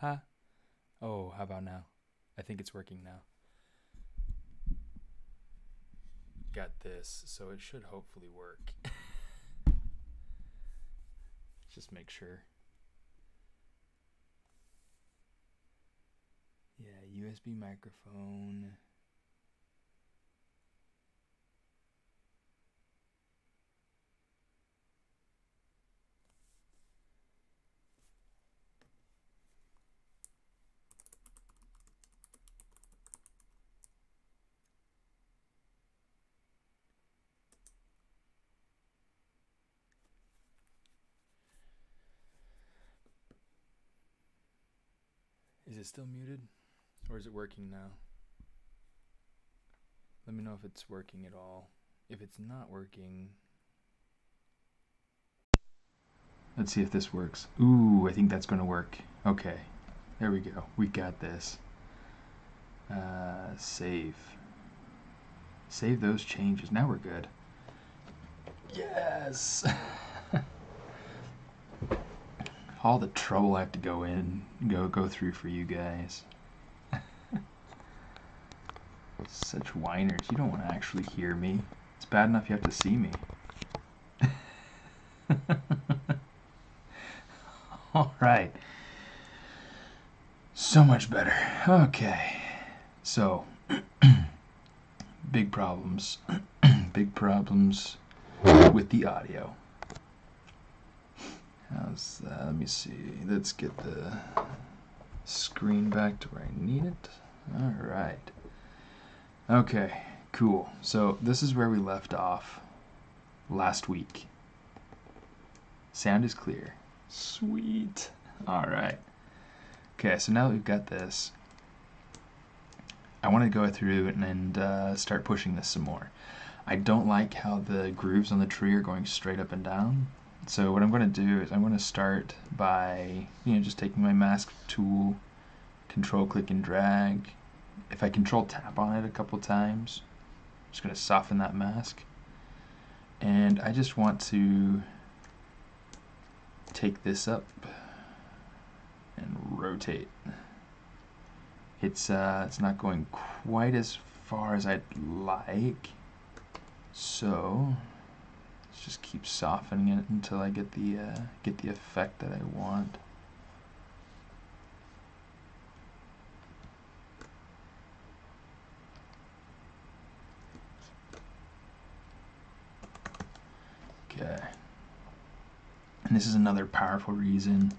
Ha. Oh, how about now? I think it's working now. Got this, so it should hopefully work. Just make sure. Yeah, USB microphone. Is it still muted? Or is it working now? Let me know if it's working at all. If it's not working. Let's see if this works. Ooh, I think that's going to work. Okay. There we go. We got this. Uh, save. Save those changes. Now we're good. Yes! all the trouble I have to go in, go go through for you guys. Such whiners. You don't want to actually hear me. It's bad enough you have to see me. all right. So much better. Okay. So, big problems. big problems with the audio. How's that? Let me see. Let's get the screen back to where I need it. All right. Okay, cool. So this is where we left off last week. Sound is clear. Sweet. All right. Okay, so now that we've got this, I want to go through and, and uh, start pushing this some more. I don't like how the grooves on the tree are going straight up and down. So what I'm going to do is I'm going to start by you know just taking my mask tool, control click and drag. If I control tap on it a couple times, I'm just going to soften that mask. And I just want to take this up and rotate. It's uh, it's not going quite as far as I'd like, so Let's just keep softening it until I get the uh, get the effect that I want. Okay. And this is another powerful reason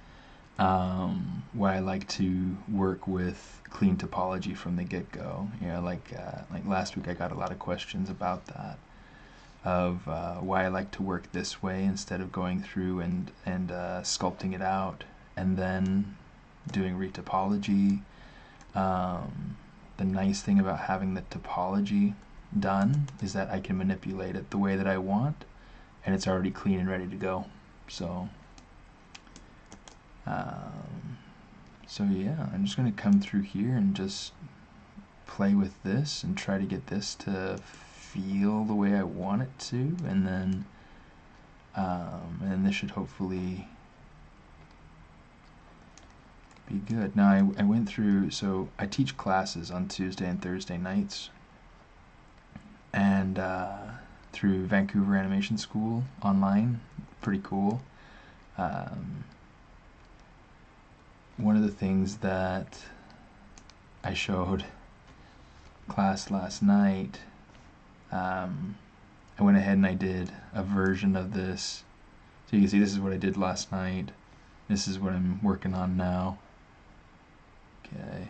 um, why I like to work with clean topology from the get-go. You know, like uh, like last week I got a lot of questions about that of uh, why I like to work this way instead of going through and, and uh, sculpting it out and then doing retopology. Um, the nice thing about having the topology done is that I can manipulate it the way that I want and it's already clean and ready to go. So, um, so yeah, I'm just going to come through here and just play with this and try to get this to feel the way I want it to, and then um, and this should hopefully be good. Now I, I went through, so I teach classes on Tuesday and Thursday nights, and uh, through Vancouver Animation School online, pretty cool. Um, one of the things that I showed class last night um, I went ahead and I did a version of this. So you can see this is what I did last night. This is what I'm working on now. Okay.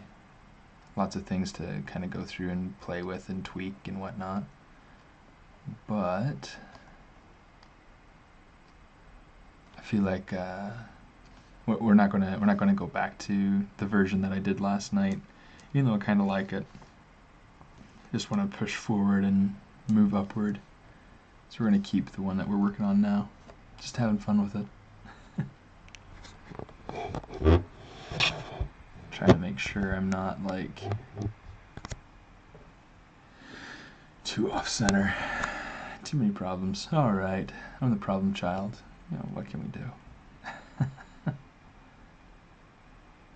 Lots of things to kind of go through and play with and tweak and whatnot. But I feel like uh, we're not gonna we're not gonna go back to the version that I did last night, even though I kind of like it. Just want to push forward and move upward. So we're going to keep the one that we're working on now. Just having fun with it. Trying to make sure I'm not like too off center. Too many problems. Alright, I'm the problem child. You know, what can we do?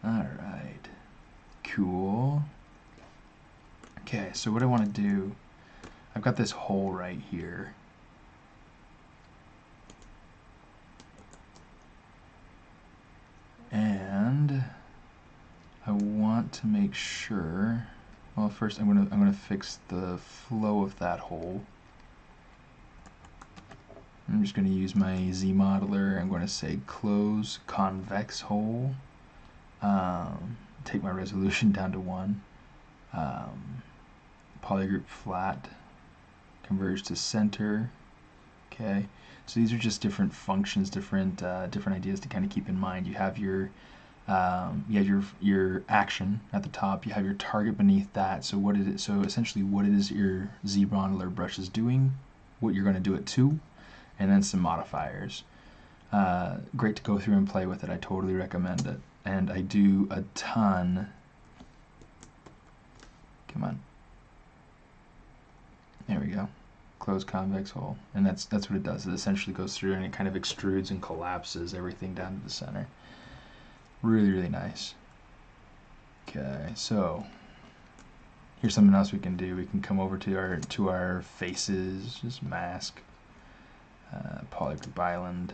Alright. Cool. Okay, so what I want to do, I've got this hole right here. And I want to make sure, well first I'm gonna I'm gonna fix the flow of that hole. I'm just going to use my Z modeler. I'm going to say close convex hole. Um, take my resolution down to 1. Um, polygroup flat. Converge to center. Okay. So these are just different functions, different uh, different ideas to kind of keep in mind. You have your um, you have your your action at the top. You have your target beneath that. So what is it? So essentially, what it is your Z modeler brush is doing, what you're going to do it to, and then some modifiers. Uh, great to go through and play with it. I totally recommend it. And I do a ton. Come on. There we go. Close convex hole. And that's that's what it does. It essentially goes through and it kind of extrudes and collapses everything down to the center. Really, really nice. Okay, so here's something else we can do. We can come over to our to our faces, just mask uh, polygroup island.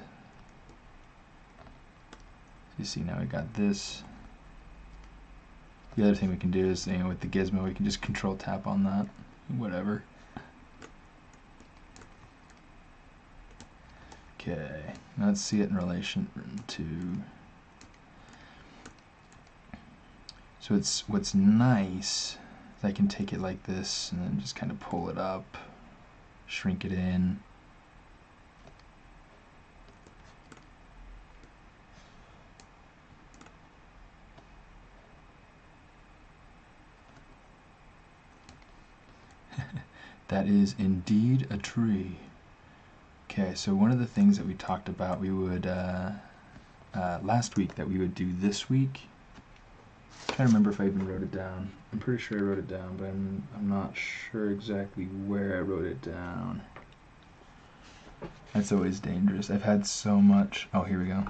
you see now we got this. The other thing we can do is, you know, with the gizmo, we can just control tap on that, whatever. Okay, let's see it in relation to. So it's what's nice is I can take it like this and then just kind of pull it up, shrink it in. That is indeed a tree. Okay, so one of the things that we talked about we would, uh, uh, last week that we would do this week, I'm trying to remember if I even wrote it down. I'm pretty sure I wrote it down, but I'm, I'm not sure exactly where I wrote it down. That's always dangerous. I've had so much. Oh, here we go.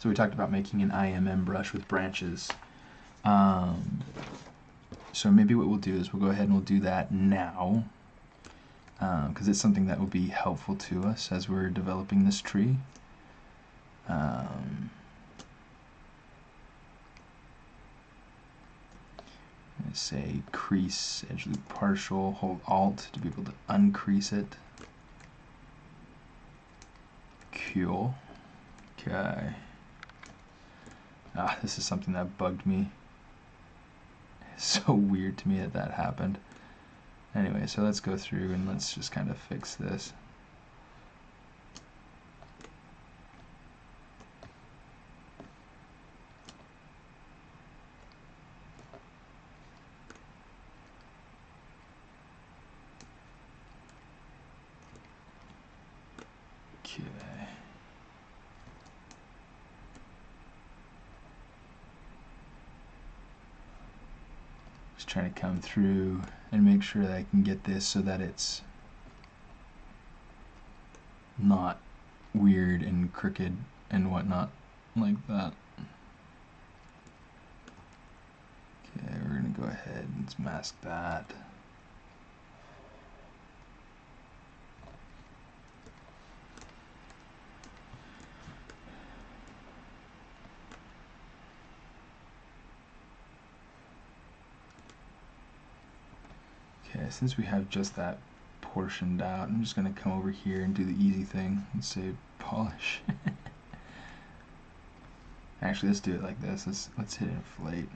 So we talked about making an IMM brush with branches. Um, so maybe what we'll do is we'll go ahead and we'll do that now because um, it's something that will be helpful to us as we're developing this tree. Um, say crease edge loop partial, hold alt to be able to uncrease it. Cool. Okay. Ah, this is something that bugged me It's so weird to me that that happened. Anyway, so let's go through and let's just kind of fix this. trying to come through and make sure that I can get this so that it's not weird and crooked and whatnot like that. Okay, we're gonna go ahead and mask that. Okay, since we have just that portioned out, I'm just going to come over here and do the easy thing and say polish. Actually, let's do it like this. Let's let's hit inflate.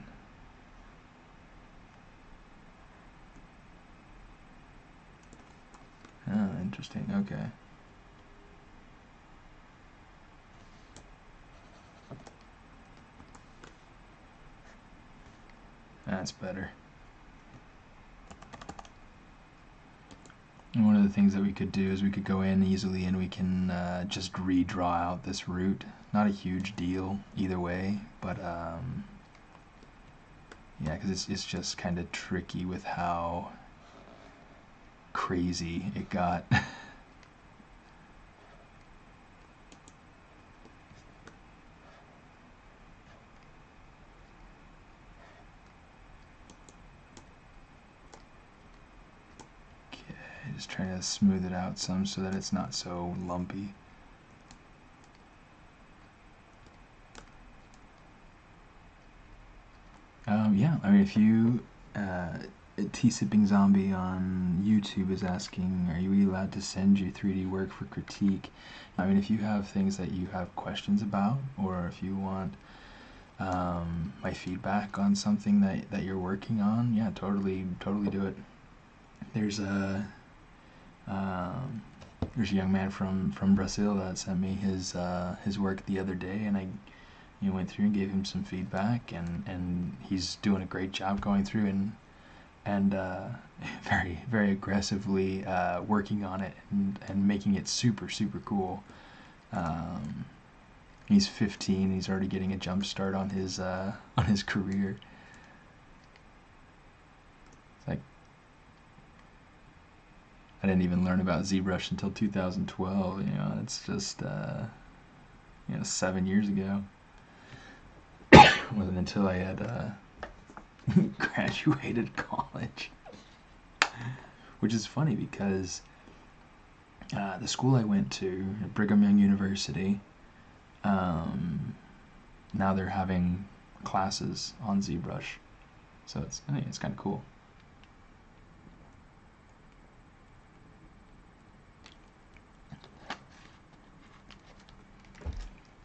Oh, interesting. Okay. That's better. And one of the things that we could do is we could go in easily and we can uh, just redraw out this root. Not a huge deal either way, but um, yeah, because it's, it's just kind of tricky with how crazy it got. Just trying to smooth it out some so that it's not so lumpy. Um, yeah, I mean, if you uh, T Sipping Zombie on YouTube is asking, are you allowed to send your 3D work for critique? I mean, if you have things that you have questions about, or if you want um, my feedback on something that, that you're working on, yeah, totally, totally do it. There's a um, there's a young man from from Brazil that sent me his uh, his work the other day, and I you know, went through and gave him some feedback, and and he's doing a great job going through and and uh, very very aggressively uh, working on it and, and making it super super cool. Um, he's 15. He's already getting a jump start on his uh, on his career. It's like I didn't even learn about ZBrush until 2012. You know, it's just uh, you know seven years ago. it wasn't until I had uh, graduated college. Which is funny because uh, the school I went to, Brigham Young University, um, now they're having classes on ZBrush. So it's I think it's kind of cool.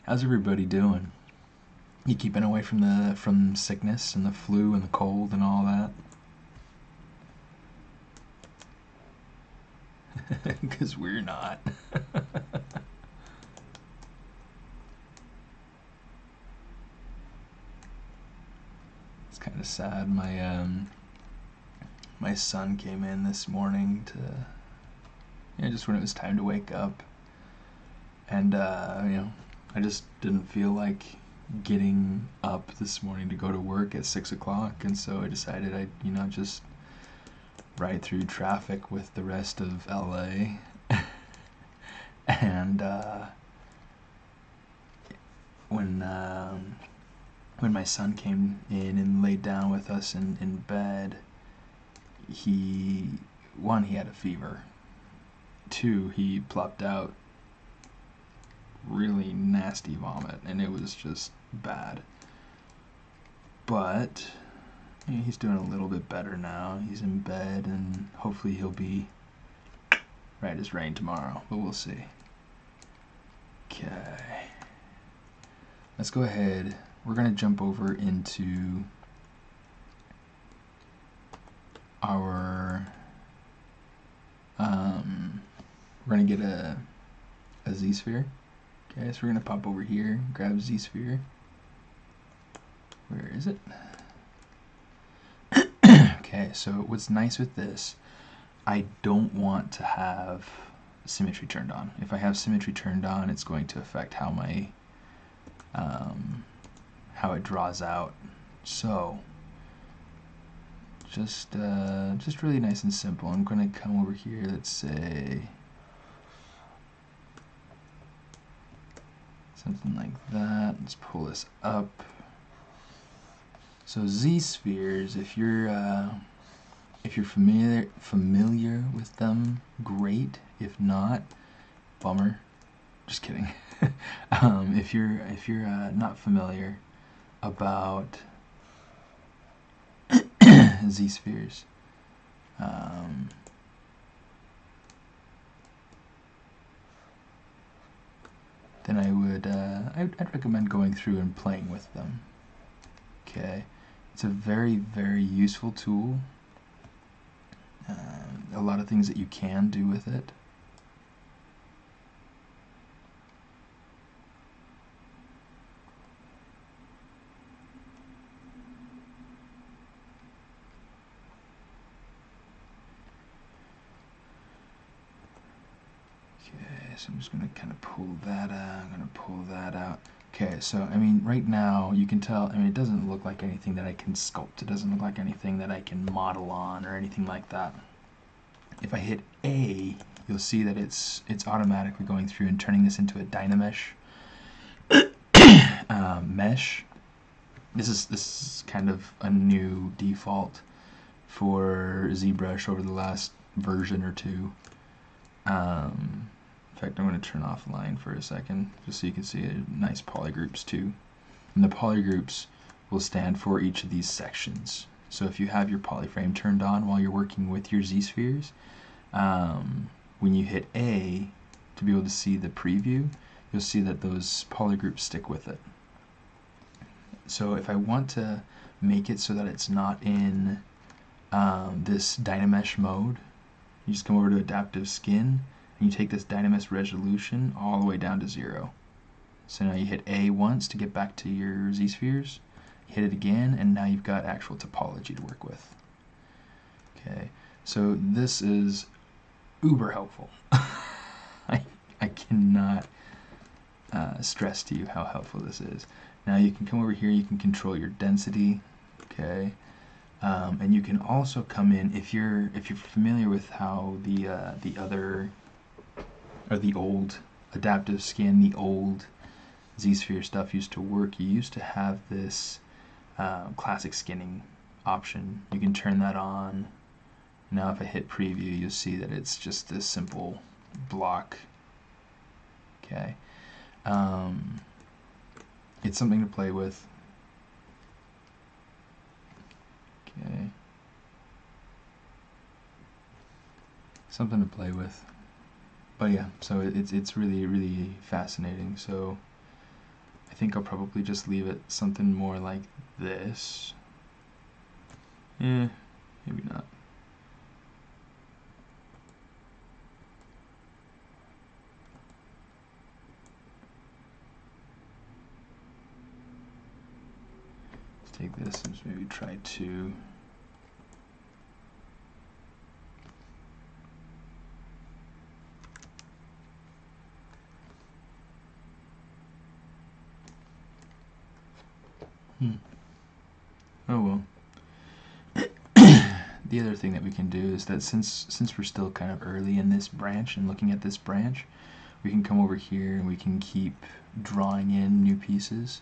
How's everybody doing? You keeping away from the from sickness and the flu and the cold and all that? Because we're not. it's kind of sad. My um, my son came in this morning to, yeah, just when it was time to wake up, and uh, you know, I just didn't feel like getting up this morning to go to work at six o'clock, and so I decided I'd you know just ride through traffic with the rest of LA, and uh, when um, when my son came in and laid down with us in, in bed, he one he had a fever, two he plopped out really nasty vomit, and it was just bad. But he's doing a little bit better now. He's in bed, and hopefully he'll be right as rain tomorrow, but we'll see. Okay. Let's go ahead. We're going to jump over into our um, we're going to get a a z-sphere Okay, so we're gonna pop over here, grab Z-Sphere. Where is it? okay, so what's nice with this, I don't want to have symmetry turned on. If I have symmetry turned on, it's going to affect how my um, how it draws out. So just uh, just really nice and simple. I'm to come over here. Let's say something like that. Let's pull this up. So z-spheres, if you're uh, if you're familiar familiar with them, great. If not, bummer. Just kidding. um, if you're if you're uh, not familiar about z-spheres, um, then I would uh, I'd, I'd recommend going through and playing with them. Okay, it's a very very useful tool. Uh, a lot of things that you can do with it. So I'm just going to kind of pull that out. I'm going to pull that out. Okay, so I mean, right now you can tell, I mean, it doesn't look like anything that I can sculpt. It doesn't look like anything that I can model on or anything like that. If I hit A, you'll see that it's it's automatically going through and turning this into a Dynamesh um, mesh. This is this is kind of a new default for ZBrush over the last version or two. Um, in fact, I'm going to turn off line for a second, just so you can see a nice polygroups too. And the polygroups will stand for each of these sections. So if you have your polyframe turned on while you're working with your z-spheres, um, when you hit A to be able to see the preview, you'll see that those polygroups stick with it. So if I want to make it so that it's not in um, this Dynamesh mode, you just come over to Adaptive Skin, and you take this Dynamesh resolution all the way down to zero. So now you hit A once to get back to your z-spheres, hit it again, and now you've got actual topology to work with. Okay, so this is uber helpful. I, I cannot uh, stress to you how helpful this is. Now you can come over here, you can control your density, okay, um, and you can also come in if you're if you're familiar with how the uh, the other or the old adaptive skin, the old Z-sphere stuff used to work. You used to have this uh, classic skinning option. You can turn that on. Now if I hit preview, you'll see that it's just this simple block. Okay. Um, it's something to play with. Okay. Something to play with. But yeah, so it's it's really really fascinating. So I think I'll probably just leave it something more like this. Yeah, maybe not. Let's take this and maybe try to Hmm. Oh well. the other thing that we can do is that since since we're still kind of early in this branch and looking at this branch, we can come over here and we can keep drawing in new pieces.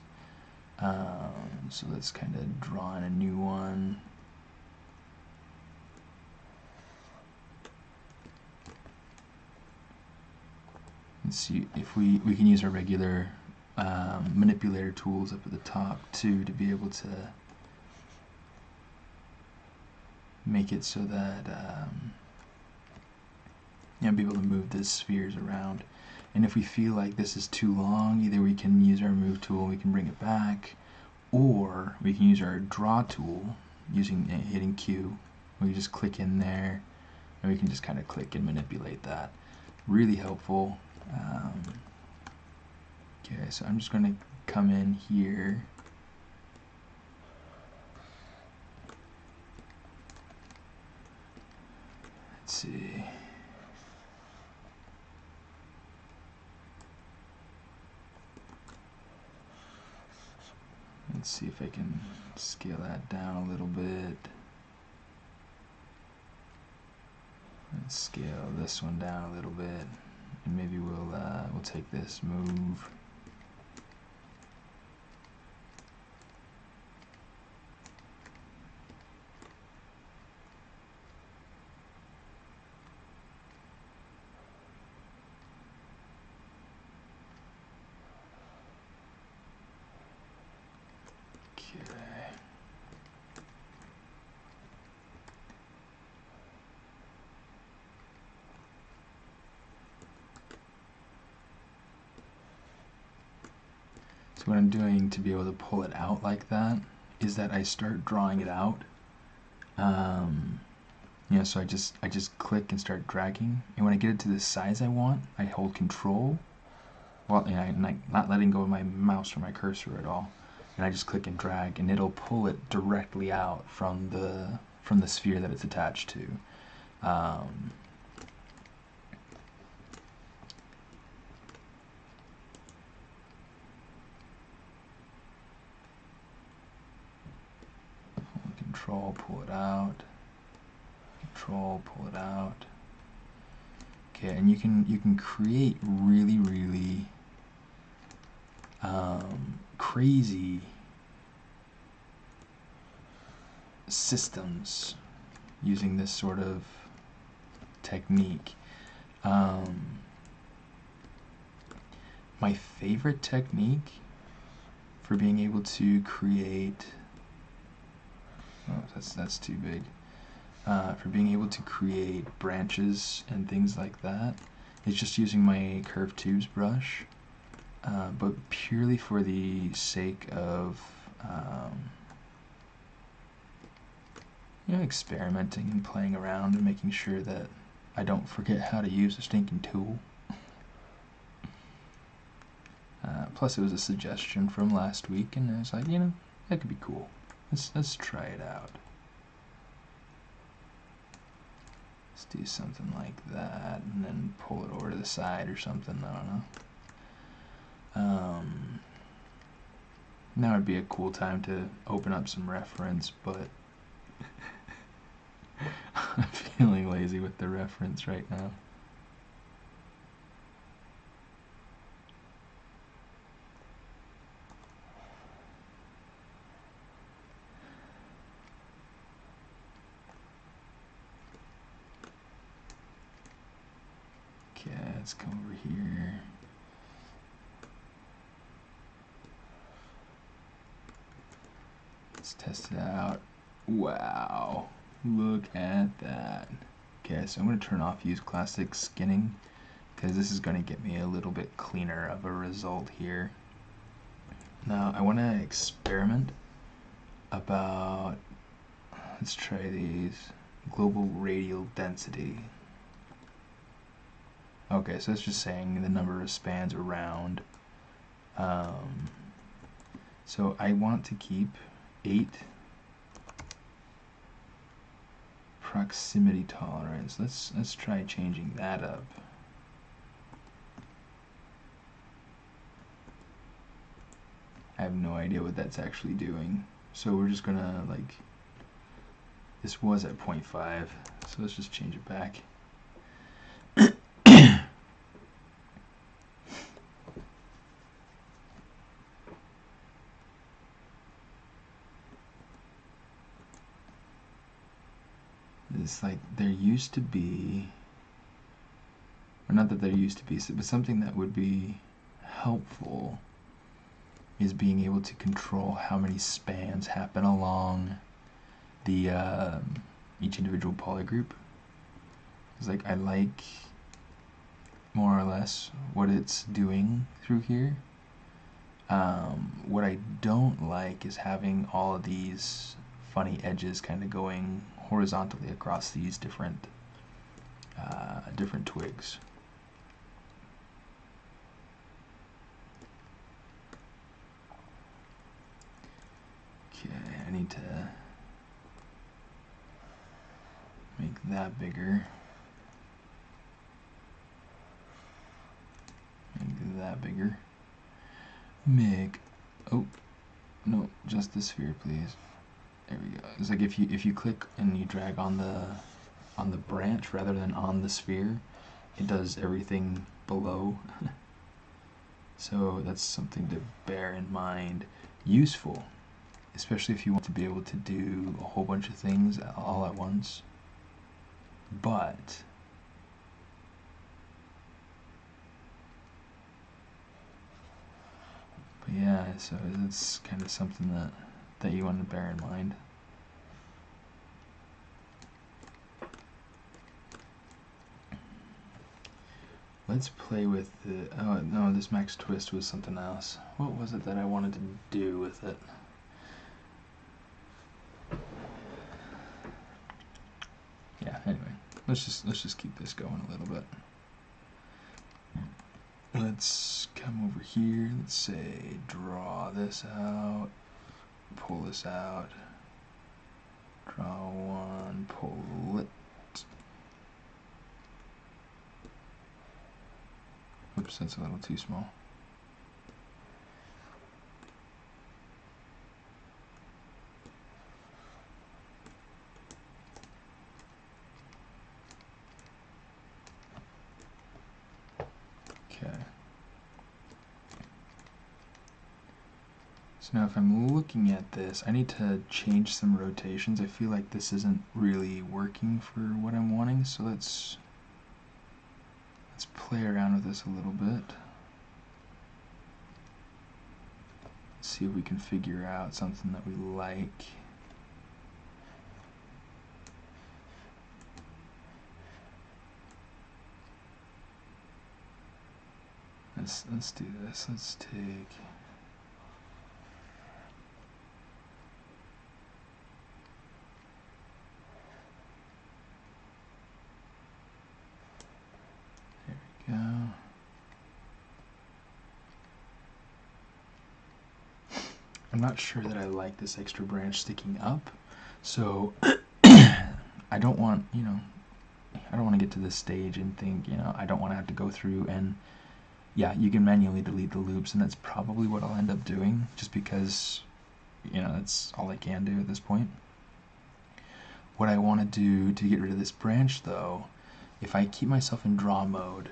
Um, so let's kind of draw in a new one. Let's see if we we can use our regular um, manipulator tools up at the top too to be able to make it so that um, you know, be able to move the spheres around. And if we feel like this is too long, either we can use our move tool, we can bring it back, or we can use our draw tool using uh, hitting Q. We just click in there, and we can just kind of click and manipulate that. Really helpful. Um, Okay, so I'm just going to come in here. Let's see. Let's see if I can scale that down a little bit. Let's scale this one down a little bit, and maybe we'll uh, we'll take this move. So what I'm doing to be able to pull it out like that is that I start drawing it out. Um, you know, so I just I just click and start dragging, and when I get it to the size I want, I hold Control, you know, I'm not letting go of my mouse or my cursor at all, and I just click and drag, and it'll pull it directly out from the from the sphere that it's attached to. Um, control, pull it out, control, pull it out. Okay, and you can you can create really really um, crazy systems using this sort of technique. Um, my favorite technique for being able to create oh that's that's too big uh, for being able to create branches and things like that. It's just using my curved tubes brush uh, but purely for the sake of um, you know experimenting and playing around and making sure that I don't forget how to use a stinking tool uh, plus, it was a suggestion from last week, and I was like, you know, that could be cool. Let's let's try it out. Let's do something like that, and then pull it over to the side or something. I don't know. Um, now would be a cool time to open up some reference, but I'm feeling lazy with the reference right now. let's go over here. Let's test it out. Wow, look at that. Okay, so I'm going to turn off use classic skinning because this is going to get me a little bit cleaner of a result here. Now I want to experiment about, let's try these, global radial density. Okay, so it's just saying the number of spans around. Um, so I want to keep 8 proximity tolerance. Let's let's try changing that up. I have no idea what that's actually doing. So we're just gonna like this was at 0.5, so let's just change it back. Is like there used to be, or not that there used to be, but something that would be helpful is being able to control how many spans happen along the uh, each individual polygroup. It's like I like more or less what it's doing through here. Um, what I don't like is having all of these funny edges kind of going horizontally across these different uh, different twigs. Okay, I need to make that bigger. Make that bigger. Make, oh, no, just the sphere, please. There we go. It's like if you if you click and you drag on the on the branch rather than on the sphere, it does everything below. so that's something to bear in mind. Useful, especially if you want to be able to do a whole bunch of things all at once. But But yeah, so it's kind of something that that you want to bear in mind. Let's play with the, oh no, this max twist was something else. What was it that I wanted to do with it? Yeah, anyway, let's just, let's just keep this going a little bit. Let's come over here, let's say draw this out pull this out, draw one, pull it. Oops, that's a little too small. Now if I'm looking at this, I need to change some rotations. I feel like this isn't really working for what I'm wanting, so let's let's play around with this a little bit. Let's See if we can figure out something that we like. Let's let's do this. Let's take not sure that I like this extra branch sticking up, so I don't want, you know, I don't want to get to this stage and think, you know, I don't want to have to go through and yeah, you can manually delete the loops, and that's probably what I'll end up doing, just because, you know, that's all I can do at this point. What I want to do to get rid of this branch, though, if I keep myself in draw mode,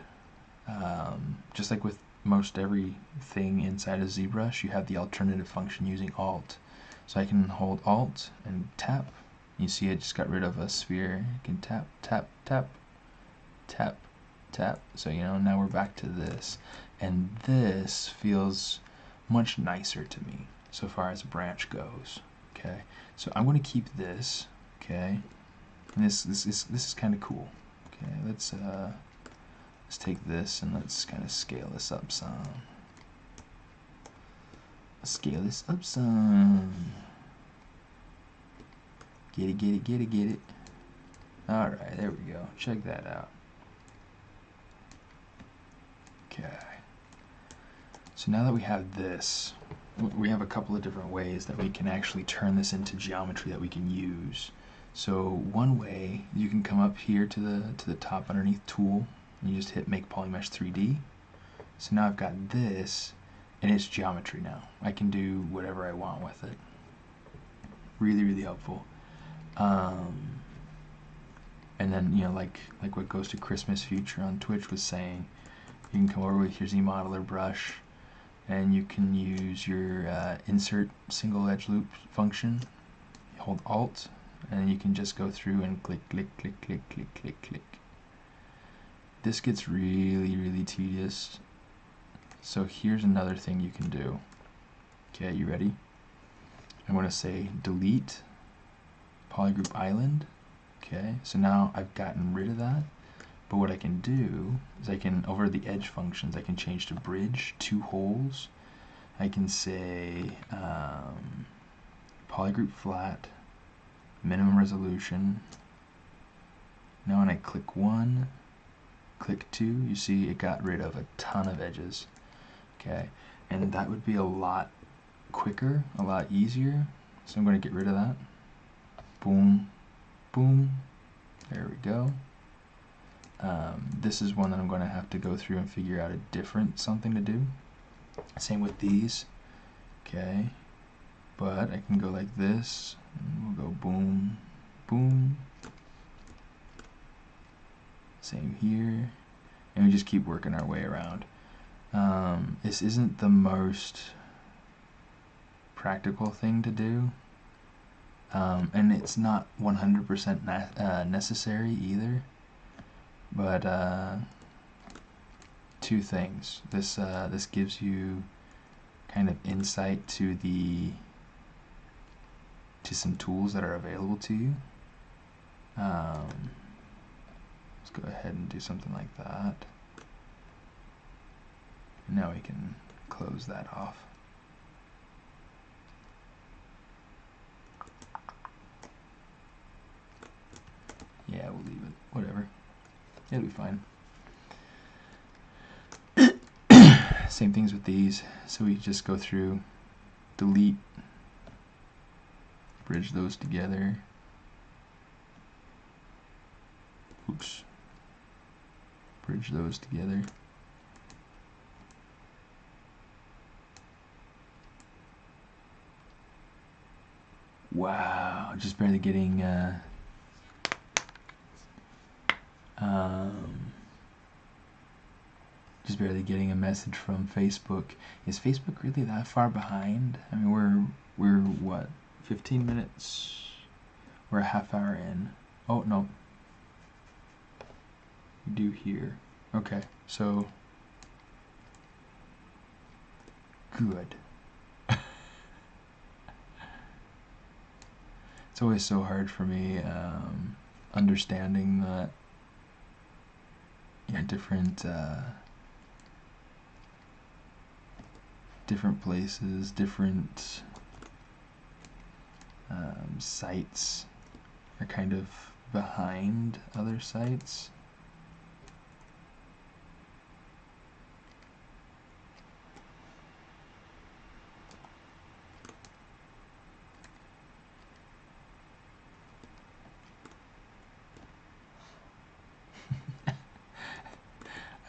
um, just like with most everything inside of ZBrush, you have the alternative function using Alt. So I can hold Alt and tap. You see I just got rid of a sphere. You can tap, tap, tap, tap, tap. So, you know, now we're back to this. And this feels much nicer to me so far as a branch goes. Okay, so I'm going to keep this. Okay, and this this is this is kind of cool. Okay, let's uh, let's take this and let's kind of scale this up some. Scale this up some. Get it, get it, get it, get it. Alright, there we go. Check that out. Okay. So now that we have this, we have a couple of different ways that we can actually turn this into geometry that we can use. So one way, you can come up here to the to the top underneath tool, and you just hit make polymesh 3D. So now I've got this, and it's geometry now. I can do whatever I want with it. Really, really helpful. Um, and then you know, like like what goes to Christmas Future on Twitch was saying, you can come over with your Z-modeler brush and you can use your uh, insert single edge loop function. hold Alt and you can just go through and click, click, click, click, click, click, click. This gets really, really tedious. So here's another thing you can do. Okay, you ready? I'm going to say delete polygroup island. Okay, so now I've gotten rid of that. But what I can do is I can, over the edge functions, I can change to bridge, two holes. I can say um, polygroup flat, minimum resolution. Now when I click one, click two, you see it got rid of a ton of edges. Okay, and that would be a lot quicker, a lot easier. So I'm going to get rid of that. Boom, boom. There we go. Um, this is one that I'm going to have to go through and figure out a different something to do. Same with these. Okay. But I can go like this. we'll go boom, boom. Same here. And we just keep working our way around. Um, this isn't the most practical thing to do. Um, and it's not 100% ne uh, necessary either. But uh, two things. This uh, this gives you kind of insight to the to some tools that are available to you. Um, let's go ahead and do something like that. now we can close that off. Yeah, we'll leave it. Whatever. It'll be fine. Same things with these. So we just go through, delete, bridge those together. Oops. Bridge those together. Wow, just barely getting uh, um, just barely getting a message from Facebook. Is Facebook really that far behind? I mean, we're we're what, 15 minutes? We're a half hour in. Oh no. Do here. Okay, so good. it's always so hard for me um, understanding that you know, different uh, different places, different um, sites are kind of behind other sites.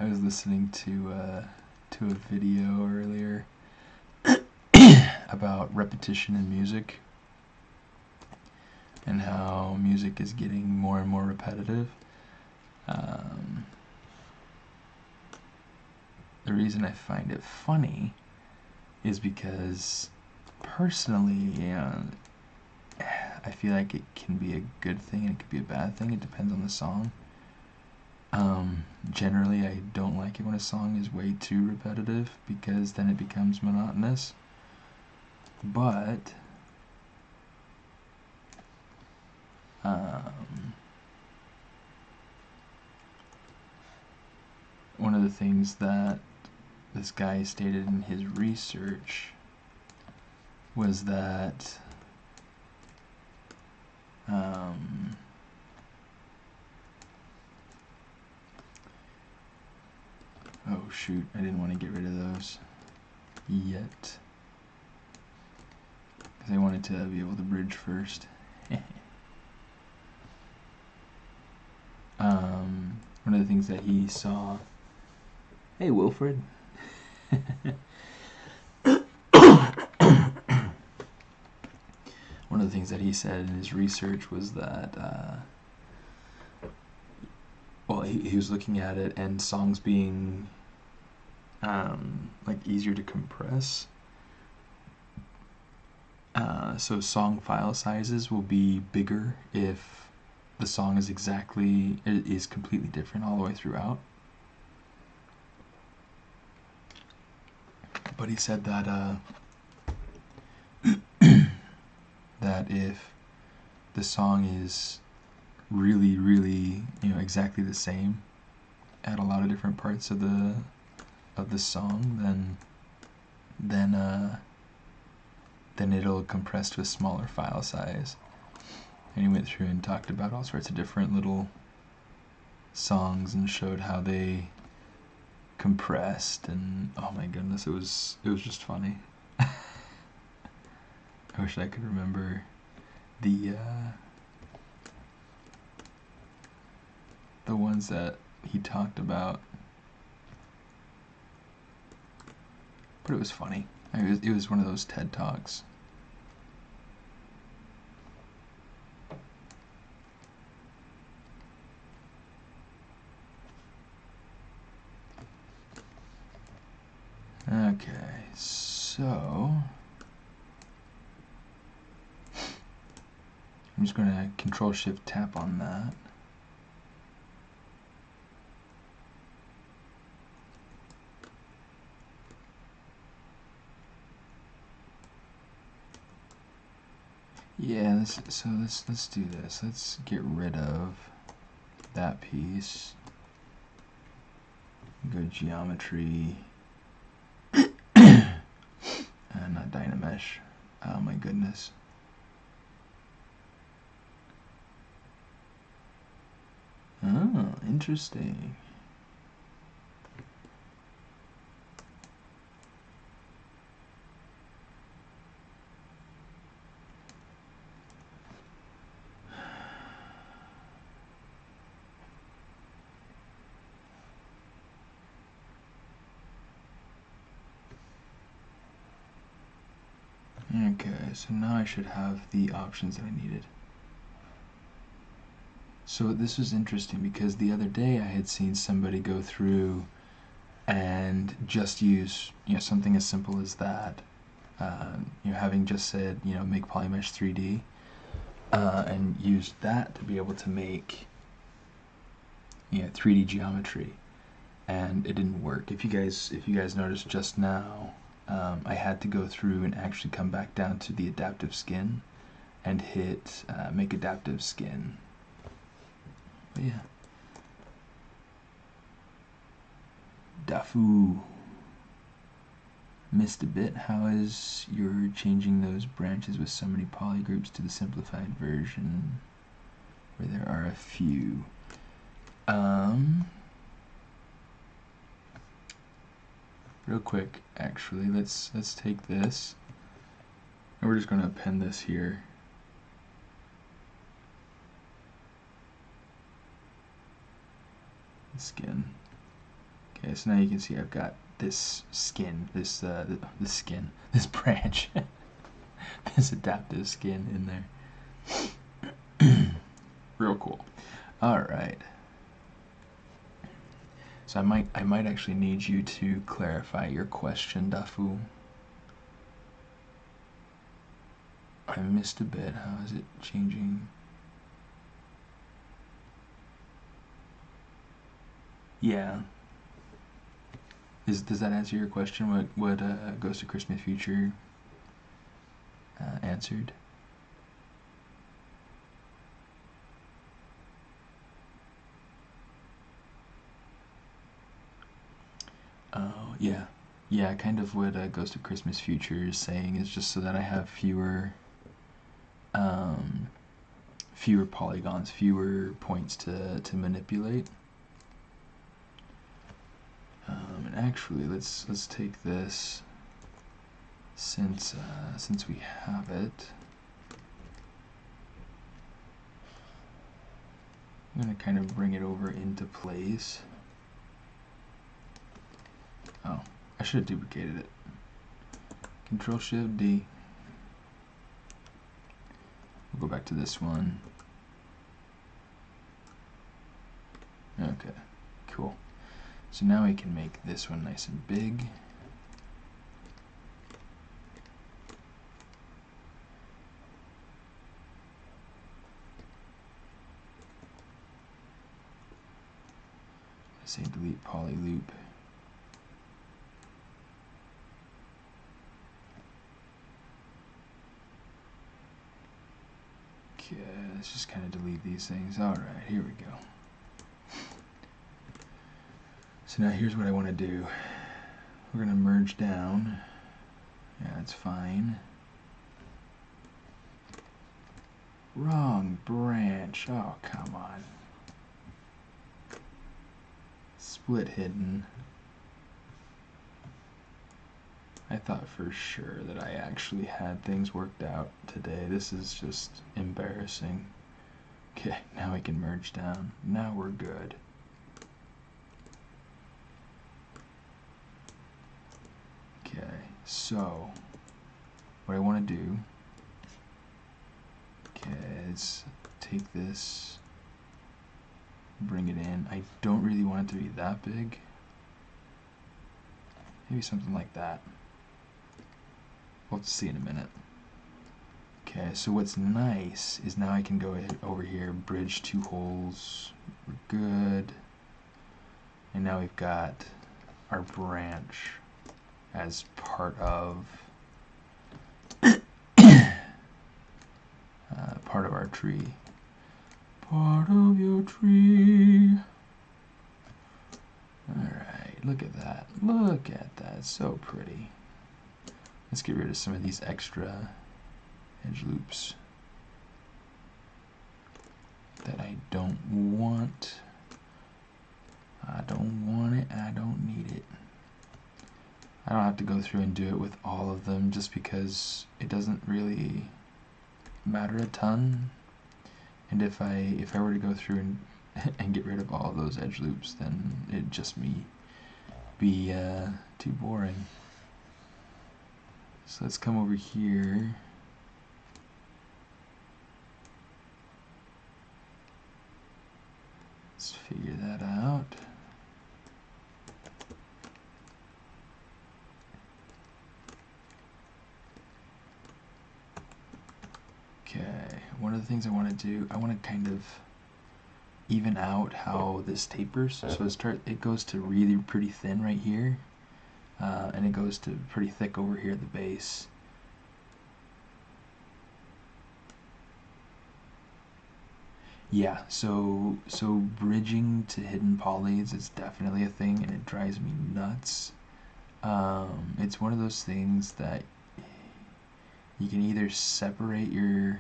I was listening to uh, to a video earlier about repetition in music and how music is getting more and more repetitive. Um, the reason I find it funny is because personally, I feel like it can be a good thing and it could be a bad thing. It depends on the song. Um, generally, I don't like it when a song is way too repetitive because then it becomes monotonous. But um, one of the things that this guy stated in his research was that um, oh shoot. I didn't want to get rid of those yet. Because I wanted to be able to bridge first. Um, one of the things that he saw. Hey Wilfred. One of the things that he said in his research was that uh, he, he was looking at it and songs being um, like easier to compress. Uh, so song file sizes will be bigger if the song is exactly is completely different all the way throughout. But he said that uh, that if the song is really, really, you know, exactly the same at a lot of different parts of the of the song, then then uh, then it'll compress to a smaller file size. And he went through and talked about all sorts of different little songs and showed how they compressed and oh my goodness, it was it was just funny. I wish I could remember the uh, the ones that he talked about, but it was funny. It was, it was one of those TED talks. Okay, so I'm just going to control shift tap on that. Yeah, let's, so let's let's do this. Let's get rid of that piece. Go geometry. and uh, not Dynamesh. Oh my goodness. Oh, interesting. Okay, so now I should have the options that I needed. So this was interesting because the other day I had seen somebody go through and just use you know something as simple as that. Uh, you know, having just said you know make Polymesh 3D, uh, and used that to be able to make you know 3D geometry. and it didn't work. If you guys if you guys noticed just now, um, I had to go through and actually come back down to the adaptive skin and hit uh, make adaptive skin. But yeah. Dafu missed a bit. How is your changing those branches with so many polygroups to the simplified version where there are a few? Um, real quick, actually, let's let's take this and we're just going to append this here. Skin. Okay, so now you can see I've got this skin, this uh, the, skin, this branch, this adaptive skin in there. Real cool. All right. So I might I might actually need you to clarify your question, Dafu. I missed a bit. How is it changing? Yeah, is does that answer your question? What what uh, Ghost of Christmas Future uh, answered? Oh yeah, yeah. Kind of what uh, Ghost of Christmas Future is saying is just so that I have fewer, um, fewer polygons, fewer points to to manipulate. Um, and actually, let's let's take this since uh, since we have it. I'm gonna kind of bring it over into place. Oh, I should have duplicated it. Control Shift D. We'll go back to this one. Okay, cool. So now we can make this one nice and big. Say delete poly loop. Okay, let's just kind of delete these things. All right, here we go. So now here's what I want to do. We're going to merge down. Yeah, that's fine. Wrong branch. Oh, come on. Split hidden. I thought for sure that I actually had things worked out today. This is just embarrassing. Okay, now we can merge down. Now we're good. Okay, so, what I want to do okay, is take this, bring it in. I don't really want it to be that big. Maybe something like that. We'll have to see in a minute. Okay, so what's nice is now I can go over here, bridge two holes. We're good. And now we've got our branch as part of uh, part of our tree. Part of your tree. Alright, look at that. Look at that. So pretty. Let's get rid of some of these extra edge loops that I don't want. I don't want it. I don't need it. I don't have to go through and do it with all of them just because it doesn't really matter a ton. And if I if I were to go through and and get rid of all of those edge loops, then it'd just me be uh, too boring. So let's come over here. Let's figure that out. Okay, one of the things I want to do, I want to kind of even out how this tapers. So it start it goes to really pretty thin right here, uh, and it goes to pretty thick over here at the base. Yeah, so so bridging to hidden polys is definitely a thing, and it drives me nuts. Um, it's one of those things that you can either separate your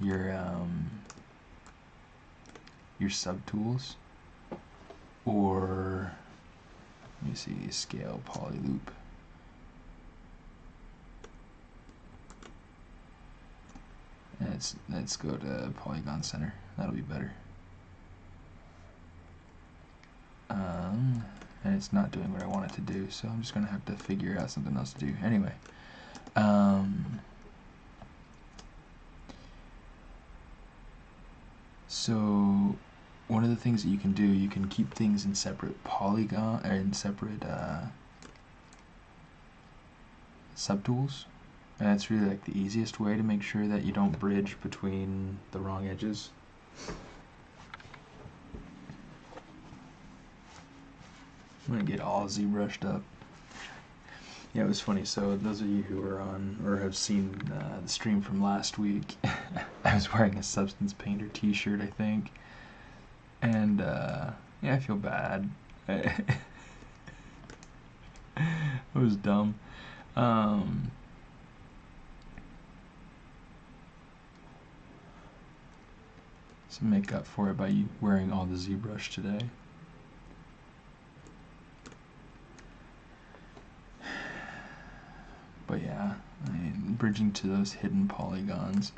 your um, your subtools or let me see scale poly loop. Let's let's go to polygon center. That'll be better. Um, and it's not doing what I want it to do so I'm just gonna have to figure out something else to do. Anyway um, So one of the things that you can do, you can keep things in separate polygon or in separate uh, subtools. And that's really like the easiest way to make sure that you don't bridge between the wrong edges. I'm gonna get all ZBrushed up. Yeah, it was funny. So those of you who are on or have seen uh, the stream from last week, I was wearing a Substance Painter T-shirt, I think, and uh, yeah, I feel bad. it was dumb. Um, so make up for it by you wearing all the ZBrush today. But yeah, I mean, bridging to those hidden polygons.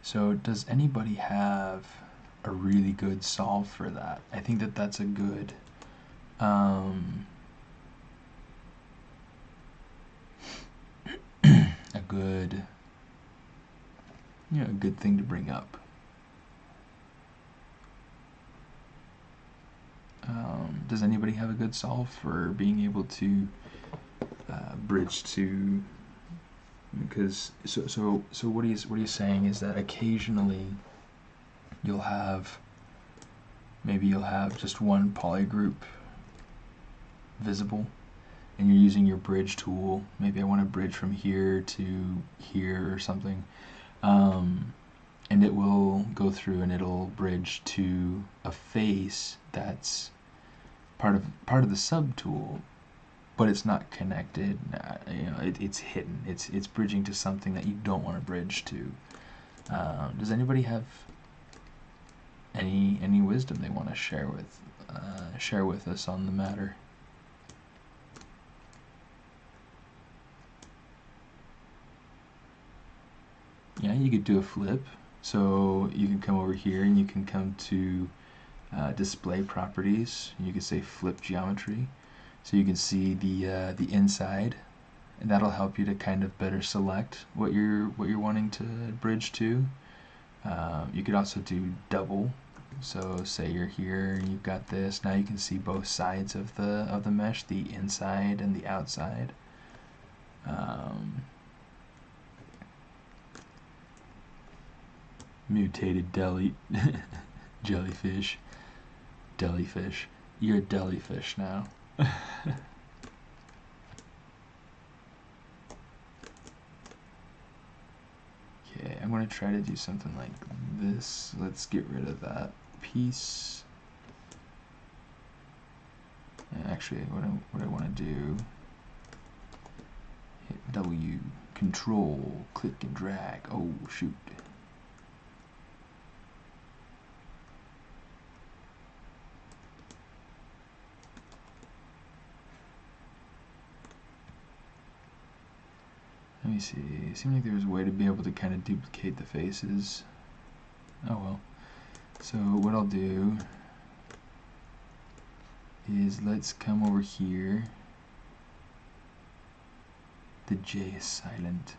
So does anybody have a really good solve for that? I think that that's a good um, a good know, a good thing to bring up. Um, does anybody have a good solve for being able to uh, bridge to because so so so what he's what he's saying is that occasionally you'll have maybe you'll have just one polygroup visible and you're using your bridge tool maybe I want to bridge from here to here or something um, and it will go through and it'll bridge to a face that's part of part of the subtool but it's not connected. You know, it, it's hidden. It's it's bridging to something that you don't want to bridge to. Um, does anybody have any any wisdom they want to share with uh, share with us on the matter? Yeah, you could do a flip. So you can come over here and you can come to uh, display properties. You can say flip geometry so you can see the uh, the inside and that'll help you to kind of better select what you're what you're wanting to bridge to uh, you could also do double so say you're here and you've got this. Now you can see both sides of the of the mesh the inside and the outside. Um, mutated deli jellyfish delifish. You're a delifish now. Okay, I'm to try to do something like this. Let's get rid of that piece. And actually, what I, what I want to do, hit W, Control, click and drag. Oh, shoot. Let me see. It seemed like there was a way to be able to kind of duplicate the faces. Oh well. So what I'll do is let's come over here. The J is silent.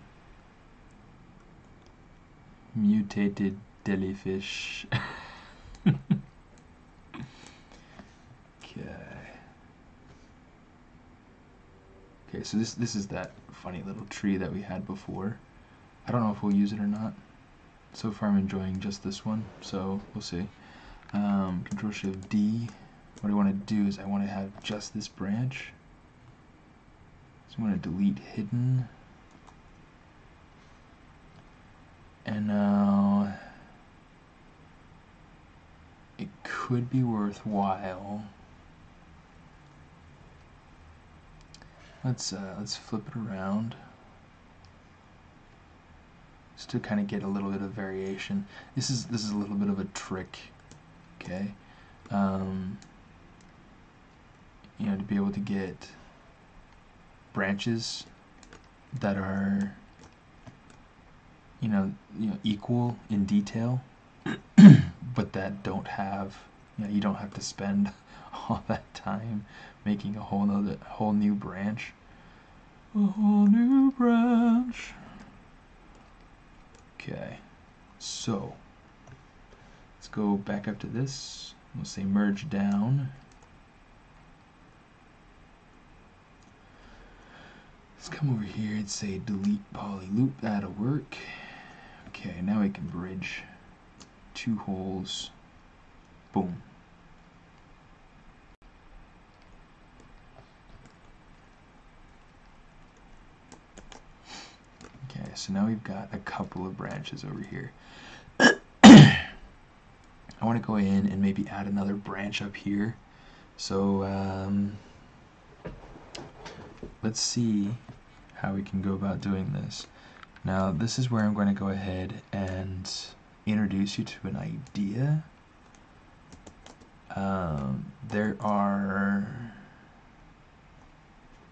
Mutated jellyfish. Okay, Okay, so this this is that funny little tree that we had before. I don't know if we'll use it or not. So far I'm enjoying just this one, so we'll see. Um, control Shift D. What I want to do is I want to have just this branch. So I'm going to delete hidden. And now it could be worthwhile. Let's uh, let's flip it around just to kind of get a little bit of variation. This is this is a little bit of a trick, okay? Um, you know, to be able to get branches that are you know, you know equal in detail, but that don't have you know you don't have to spend all that time making a whole nother whole new branch. A whole new branch. Okay, so let's go back up to this. We'll say merge down. Let's come over here and say delete poly loop. That'll work. Okay, now we can bridge two holes. Boom. Okay, so now we've got a couple of branches over here. I want to go in and maybe add another branch up here. So um, let's see how we can go about doing this. Now this is where I'm going to go ahead and introduce you to an idea. Um, there are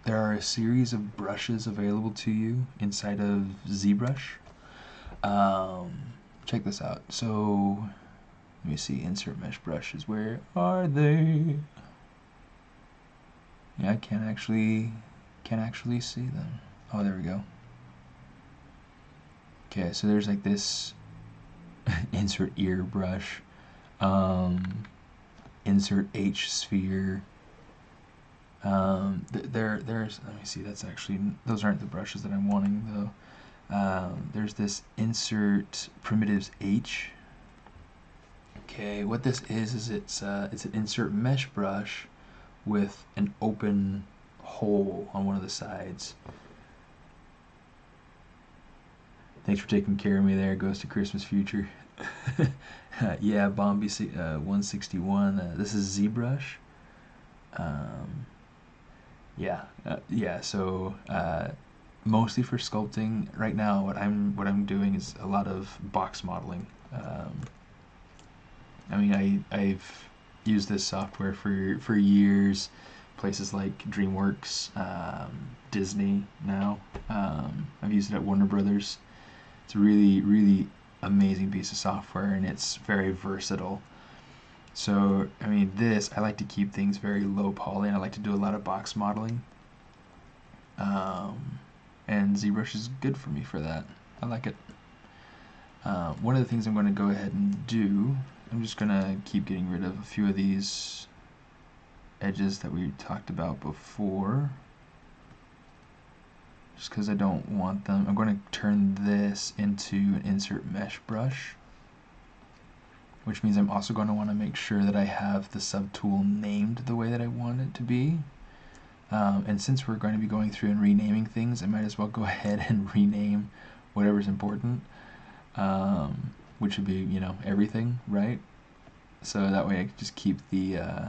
there are a series of brushes available to you inside of ZBrush. Um, check this out. So let me see, insert mesh brushes. Where are they? Yeah, I can't actually can't actually see them. Oh, there we go. Okay, so there's like this insert ear brush, um, insert H sphere. Um, th there, there's, let me see, that's actually, those aren't the brushes that I'm wanting though. Um, there's this insert primitives H. Okay, what this is, is it's, uh, it's an insert mesh brush with an open hole on one of the sides. Thanks for taking care of me there, Ghost of Christmas Future. uh, yeah, Bombi uh, 161. Uh, this is ZBrush. Um, yeah, uh, yeah. So uh, mostly for sculpting right now. What I'm what I'm doing is a lot of box modeling. Um, I mean, I I've used this software for for years. Places like DreamWorks, um, Disney now. Um, I've used it at Warner Brothers. It's a really, really amazing piece of software and it's very versatile. So, I mean, this, I like to keep things very low poly and I like to do a lot of box modeling. Um, and ZBrush is good for me for that. I like it. Uh, one of the things I'm going to go ahead and do, I'm just going to keep getting rid of a few of these edges that we talked about before just because I don't want them. I'm going to turn this into an insert mesh brush, which means I'm also going to want to make sure that I have the subtool named the way that I want it to be. Um, and since we're going to be going through and renaming things, I might as well go ahead and rename whatever's important, um, which would be, you know, everything, right? So that way I can just keep the, uh,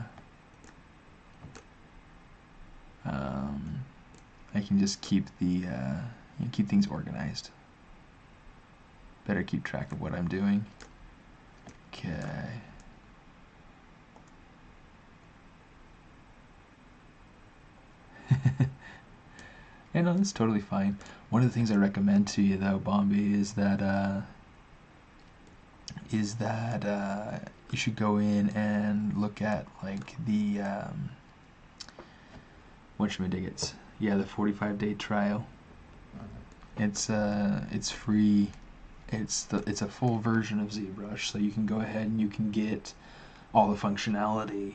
um, I can just keep the uh, keep things organized. Better keep track of what I'm doing. Okay. yeah, no, that's totally fine. One of the things I recommend to you, though, Bombi, is that uh, is that uh, you should go in and look at like the um, what should we dig it? yeah, the 45 day trial. It's uh, it's free. It's the it's a full version of ZBrush, so you can go ahead and you can get all the functionality,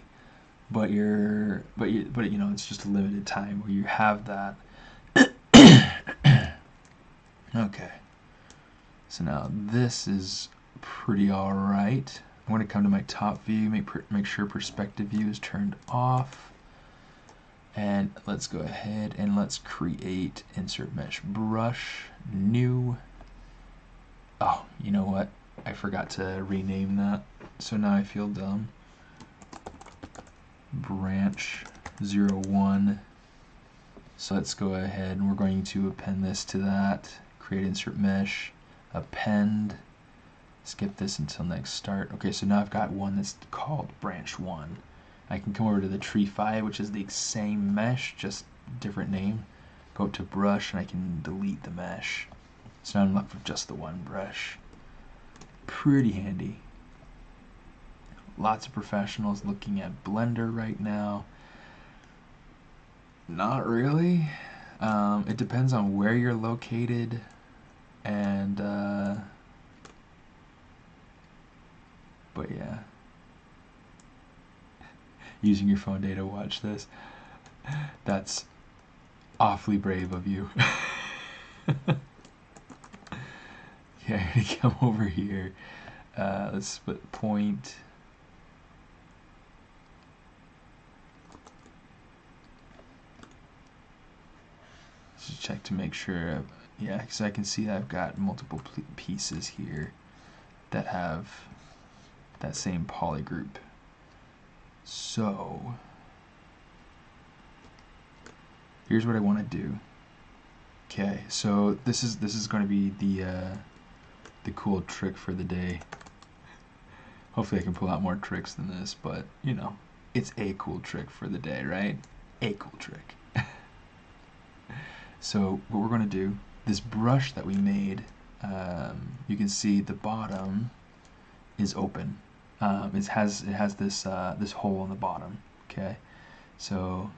but you're but you but you know it's just a limited time where you have that. okay. So now this is pretty alright. I'm going to come to my top view, make, make sure perspective view is turned off. And let's go ahead and let's create insert mesh brush, new. Oh, you know what? I forgot to rename that. So now I feel dumb. Branch 01. So let's go ahead and we're going to append this to that. Create insert mesh, append, skip this until next start. Okay, so now I've got one that's called branch 1. I can come over to the tree 5, which is the same mesh, just different name. Go up to brush and I can delete the mesh. So I'm left with just the one brush. Pretty handy. Lots of professionals looking at Blender right now. Not really. Um, it depends on where you're located and uh, but yeah using your phone data to watch this. That's awfully brave of you. gonna come over here. Uh, let's split point. Just check to make sure. I've, yeah, because I can see I've got multiple pieces here that have that same poly group. So, here's what I want to do. Okay, so this is this is going to be the uh, the cool trick for the day. Hopefully I can pull out more tricks than this, but you know, it's a cool trick for the day, right? A cool trick. so what we're going to do, this brush that we made, um, you can see the bottom is open um, it has it has this uh, this hole in the bottom. Okay, so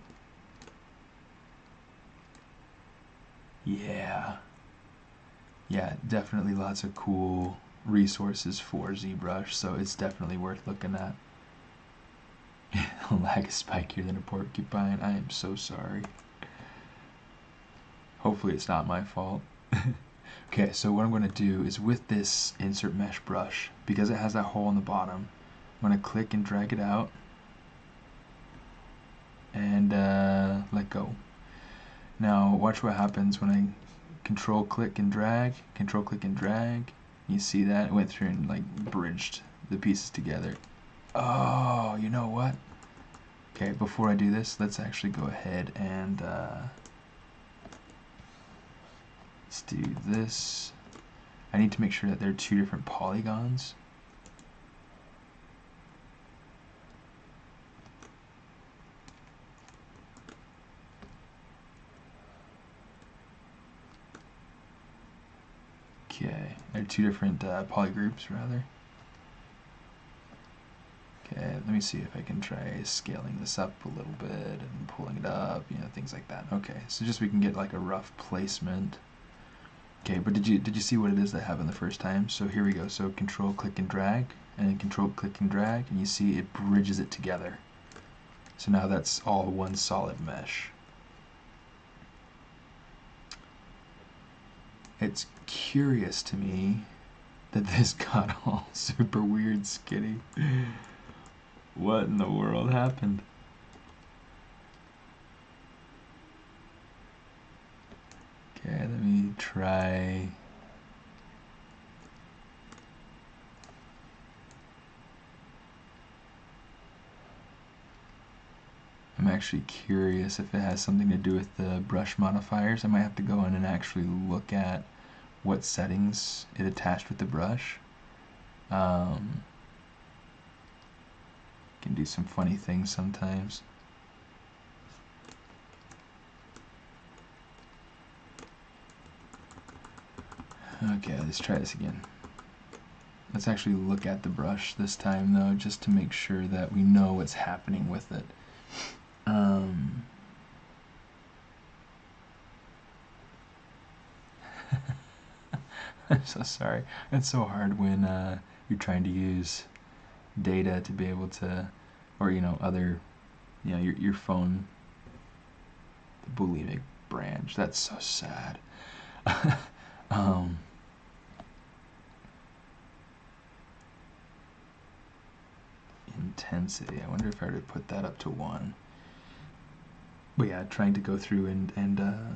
yeah, yeah, definitely lots of cool resources for ZBrush. So it's definitely worth looking at. lag is spikier than a porcupine. I am so sorry. Hopefully it's not my fault. okay, so what I'm going to do is with this insert mesh brush, because it has that hole in the bottom, I'm going to click and drag it out and uh, let go. Now watch what happens when I control click and drag, control click and drag. You see that? It went through and like bridged the pieces together. Oh, you know what? Okay, before I do this, let's actually go ahead and uh, let's do this. I need to make sure that there are two different polygons. Okay, they're two different uh, polygroups rather. Okay, let me see if I can try scaling this up a little bit and pulling it up, you know, things like that. Okay, so just we can get like a rough placement. Okay, but did you did you see what it is that happened the first time? So here we go. So control click and drag and then control click and drag and you see it bridges it together. So now that's all one solid mesh. It's curious to me that this got all super weird skinny. What in the world happened? Okay, let me try. I'm actually curious if it has something to do with the brush modifiers. I might have to go in and actually look at what settings it attached with the brush. Um, can do some funny things sometimes. Okay, let's try this again. Let's actually look at the brush this time though, just to make sure that we know what's happening with it. Um, I'm so sorry. It's so hard when uh, you're trying to use data to be able to, or you know, other, you know, your your phone. The bulimic branch. That's so sad. um, intensity. I wonder if I were to put that up to one. But yeah, trying to go through and and uh,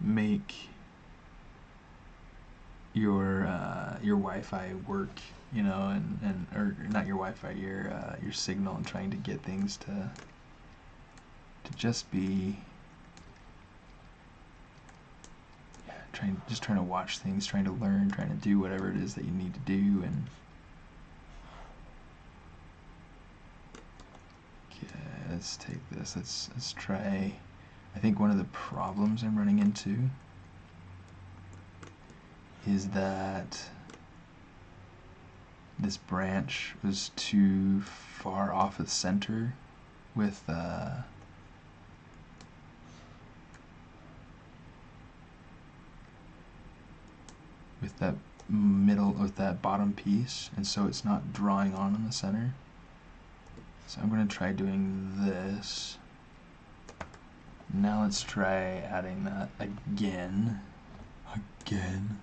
make your uh, your Wi-Fi work, you know, and, and or not your Wi-Fi, your uh, your signal, and trying to get things to to just be trying just trying to watch things, trying to learn, trying to do whatever it is that you need to do, and okay, let's take this. Let's let's try. I think one of the problems I'm running into is that this branch was too far off the center with uh, with that middle with that bottom piece and so it's not drawing on in the center. So I'm going to try doing this. Now let's try adding that again. Again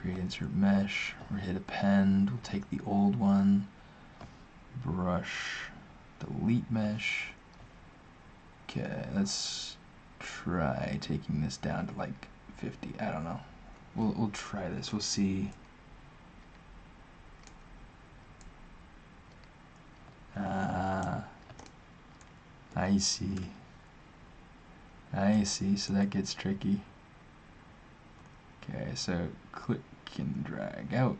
create insert mesh, or hit append, we'll take the old one, brush, delete mesh. Okay, let's try taking this down to like 50, I don't know. We'll, we'll try this, we'll see. Ah, I see. I see, so that gets tricky. Okay, so click and drag out.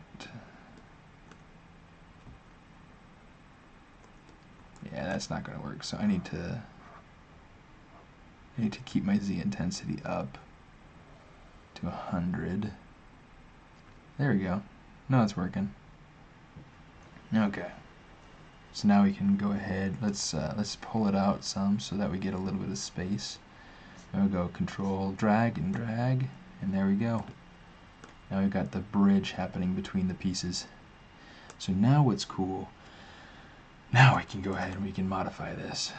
Yeah, that's not going to work. So I need to I need to keep my Z intensity up to 100. There we go. No, it's working. Okay. So now we can go ahead. Let's uh, let's pull it out some so that we get a little bit of space. There we go. Control drag and drag, and there we go. Now we've got the bridge happening between the pieces. So now what's cool, now I can go ahead and we can modify this.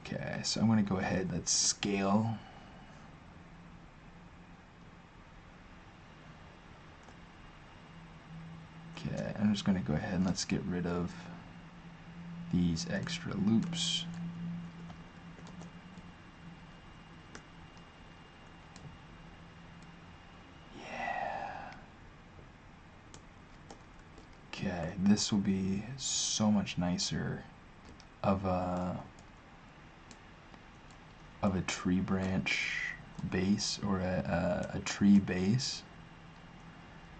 Okay, so I'm going to go ahead, let's scale. Okay, I'm just going to go ahead and let's get rid of these extra loops. Okay, this will be so much nicer of a of a tree branch base or a, a, a tree base.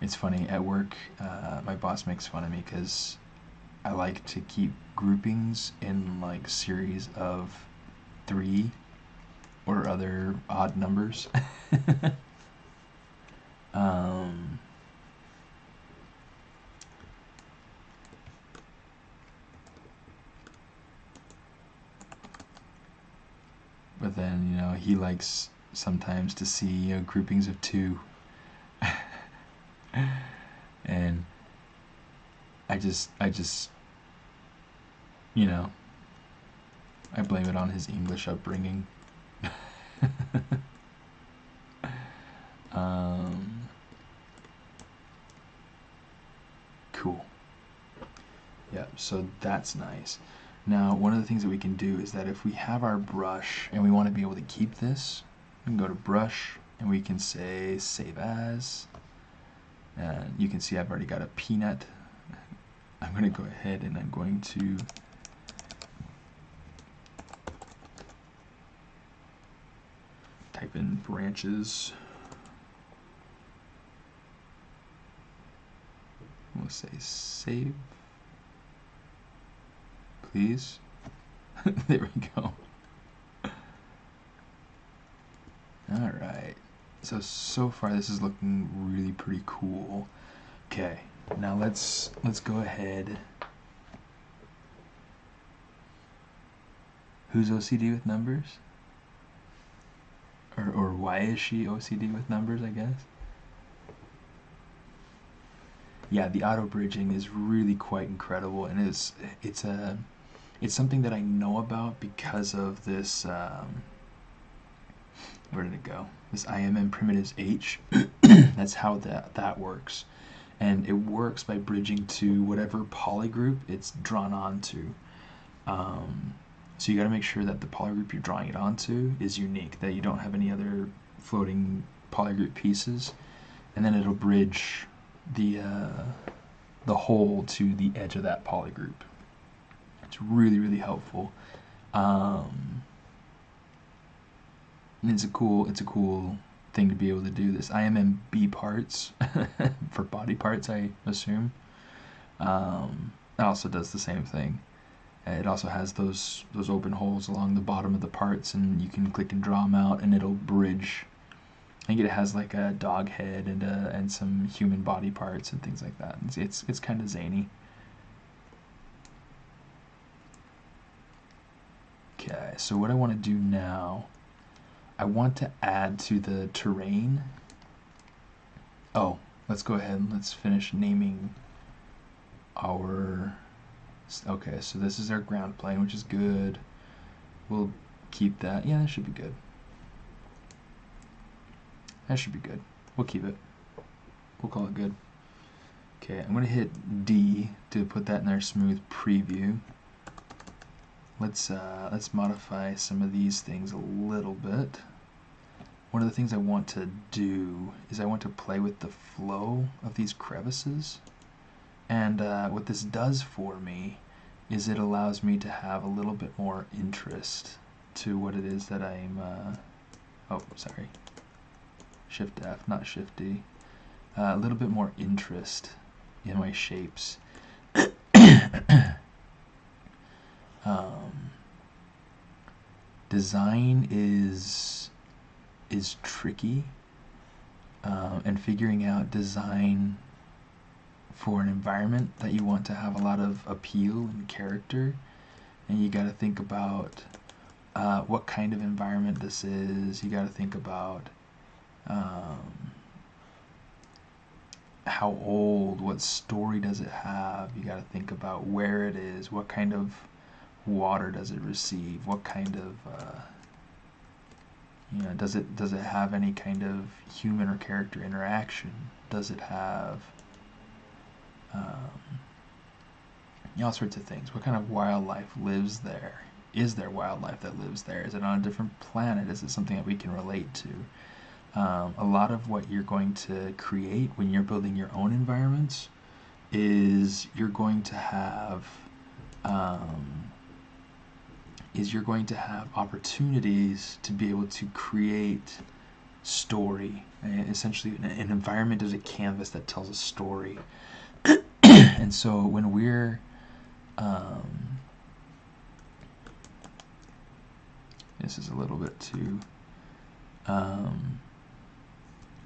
It's funny at work. Uh, my boss makes fun of me because I like to keep groupings in like series of three or other odd numbers. um, but then you know he likes sometimes to see you know, groupings of two. And I just I just you know I blame it on his English upbringing. Um, cool. Yeah so that's nice now, one of the things that we can do is that if we have our brush and we want to be able to keep this, we can go to brush and we can say save as. And you can see I've already got a peanut. I'm going to go ahead and I'm going to type in branches. We'll say save please. there we go. Alright. So, so far this is looking really pretty cool. Okay, now let's let's go ahead. Who's OCD with numbers? Or, or why is she OCD with numbers, I guess? Yeah, the auto bridging is really quite incredible and it's it's a it's something that I know about because of this, um, where did it go? This IMM primitives H, that's how that, that works. and it works by bridging to whatever polygroup it's drawn onto. Um, so you got to make sure that the polygroup you're drawing it onto is unique, that you don't have any other floating polygroup pieces, and then it'll bridge the uh, the hole to the edge of that polygroup. It's really really helpful. Um, it's a cool it's a cool thing to be able to do this. IMMB parts for body parts, I assume. Um, it also does the same thing. It also has those those open holes along the bottom of the parts, and you can click and draw them out, and it'll bridge. I think it has like a dog head and a, and some human body parts and things like that. It's it's, it's kind of zany. Okay, so what I want to do now I want to add to the terrain. Oh, let's go ahead and let's finish naming our. Okay, so this is our ground plane, which is good. We'll keep that. Yeah, that should be good. That should be good. We'll keep it. We'll call it good. Okay, I'm going to hit D to put that in our smooth preview. Let's uh, let's modify some of these things a little bit. One of the things I want to do is I want to play with the flow of these crevices. And uh, what this does for me is it allows me to have a little bit more interest to what it is that I'm, uh, oh, sorry, Shift F, not Shift D, uh, a little bit more interest in my shapes. um, design is is tricky uh, and figuring out design for an environment that you want to have a lot of appeal and character and you got to think about uh, what kind of environment this is you got to think about um, how old what story does it have you got to think about where it is what kind of water does it receive? What kind of uh, you know does it does it have any kind of human or character interaction? Does it have um, all sorts of things? What kind of wildlife lives there? Is there wildlife that lives there? Is it on a different planet? Is it something that we can relate to? Um, a lot of what you're going to create when you're building your own environments is you're going to have um, is you're going to have opportunities to be able to create story. Essentially, an environment is a canvas that tells a story. and so when we're um, this is a little bit too um,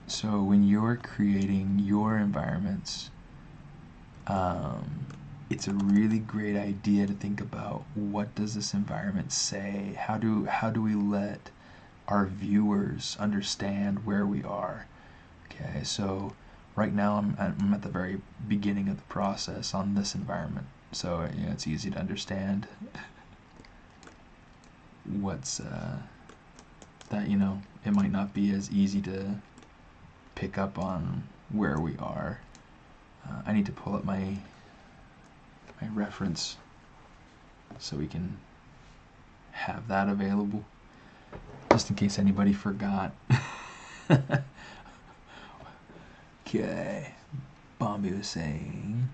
so when you're creating your environments um, it's a really great idea to think about what does this environment say? How do how do we let our viewers understand where we are? Okay so right now I'm at, I'm at the very beginning of the process on this environment. So you know, it's easy to understand what's uh, that you know it might not be as easy to pick up on where we are. Uh, I need to pull up my my reference so we can have that available just in case anybody forgot. okay, Bombi was saying.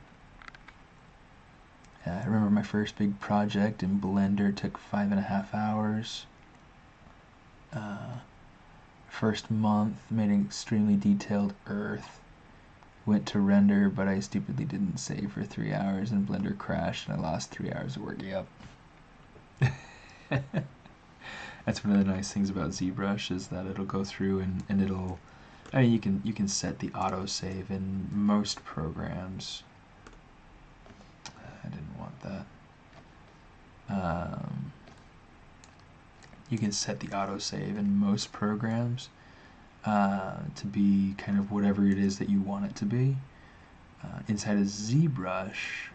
Uh, I remember my first big project in Blender took five and a half hours. Uh, first month made an extremely detailed earth went to render, but I stupidly didn't save for three hours, and Blender crashed, and I lost three hours of work. Yep. That's one of the nice things about ZBrush is that it'll go through and, and it'll. I mean, you can you can set the auto save in most programs. I didn't want that. Um, you can set the auto save in most programs uh, to be kind of whatever it is that you want it to be. Uh, inside of ZBrush,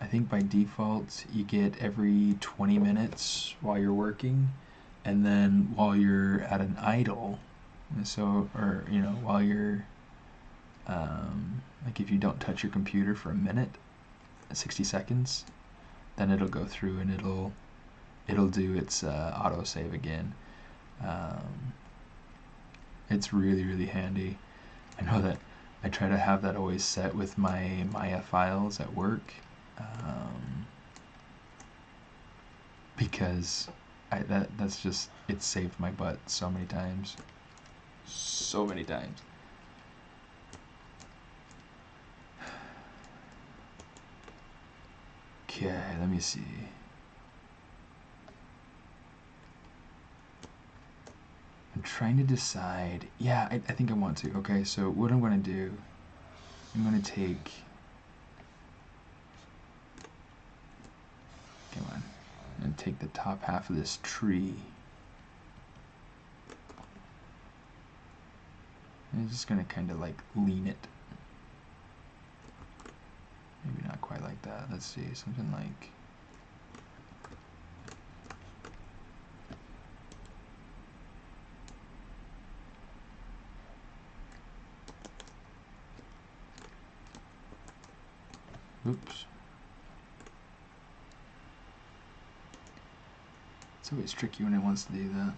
I think by default you get every 20 minutes while you're working, and then while you're at an idle, so or you know while you're um, like if you don't touch your computer for a minute, 60 seconds, then it'll go through and it'll it'll do its uh, autosave again. Um, it's really really handy. I know that I try to have that always set with my Maya files at work um, because I, that that's just it saved my butt so many times, so many times. Okay, let me see. I'm trying to decide. Yeah, I, I think I want to. Okay, so what I'm going to do, I'm going to take. Come on. I'm going to take the top half of this tree. I'm just going to kind of like lean it. Maybe not quite like that. Let's see, something like. Oops. It's always tricky when it wants to do that.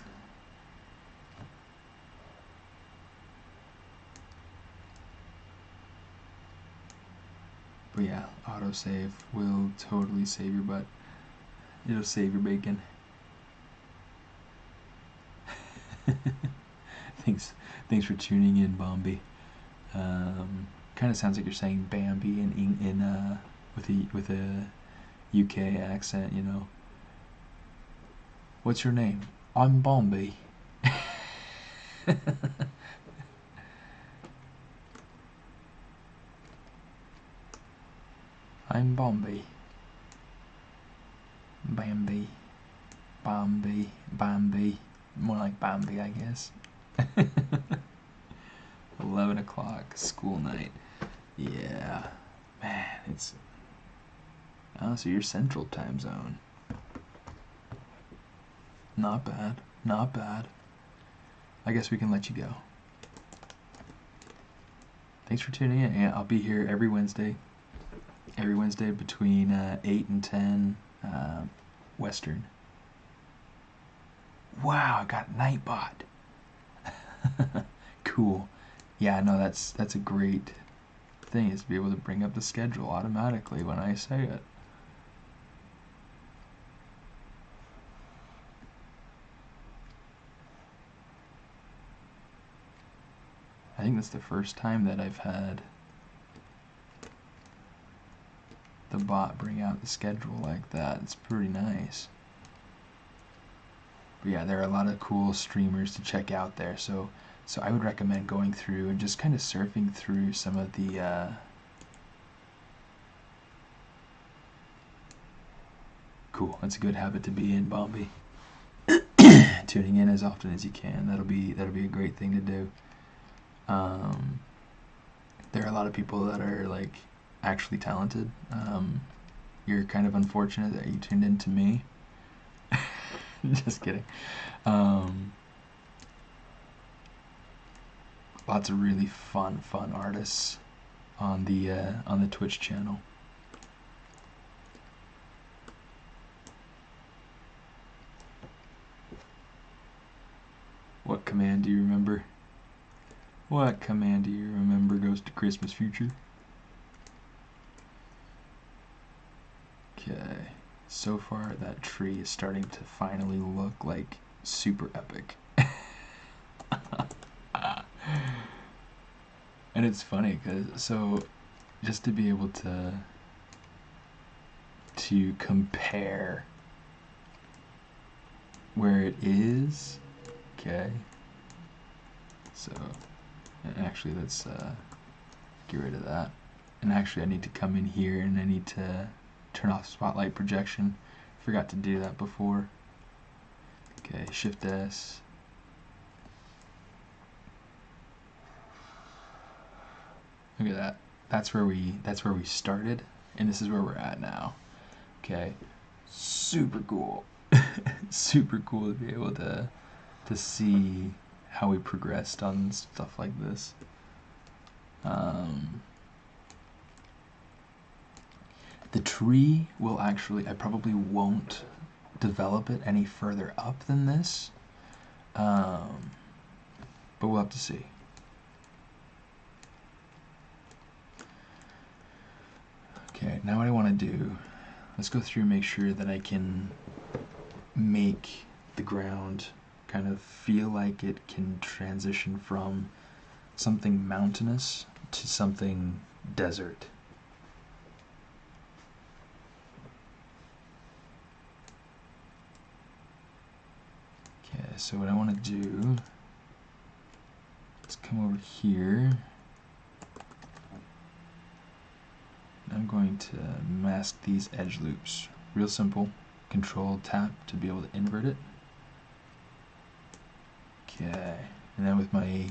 But yeah, autosave will totally save your butt. It'll save your bacon. thanks, thanks for tuning in, Bombi. Um, kind of sounds like you're saying Bambi in in uh, with a with a UK accent, you know. What's your name? I'm Bombi. I'm Bombi. Bambi. Bambi. Bambi. More like Bambi, I guess. 11 o'clock, school night. Yeah. Man, it's. Oh, so you're central time zone. Not bad. Not bad. I guess we can let you go. Thanks for tuning in. Yeah, I'll be here every Wednesday. Every Wednesday between uh, 8 and 10 uh, Western. Wow, I got Nightbot. cool. Yeah, no, that's that's a great thing is to be able to bring up the schedule automatically when I say it. I think that's the first time that I've had the bot bring out the schedule like that. It's pretty nice. But yeah, there are a lot of cool streamers to check out there. So so I would recommend going through and just kind of surfing through some of the uh, cool. That's a good habit to be in, Bombi. Tuning in as often as you can. That'll be that'll be a great thing to do. Um, there are a lot of people that are like actually talented. Um, you're kind of unfortunate that you tuned in to me. Just kidding. Um, lots of really fun, fun artists on the uh, on the Twitch channel. What command do you remember? What command do you remember goes to Christmas future? Okay, so far that tree is starting to finally look like super epic. And it's funny because so just to be able to to compare where it is okay so actually let's uh, get rid of that. And actually I need to come in here and I need to turn off spotlight projection. Forgot to do that before. Okay shift S Look at that. That's where we that's where we started and this is where we're at now. Okay. Super cool. Super cool to be able to to see how we progressed on stuff like this. Um, the tree will actually, I probably won't develop it any further up than this. Um, but we'll have to see. Okay, now what I want to do, let's go through and make sure that I can make the ground kind of feel like it can transition from something mountainous to something desert. Okay, so what I want to do is come over here. I'm going to mask these edge loops. Real simple. Control tap to be able to invert it. Okay, and then with my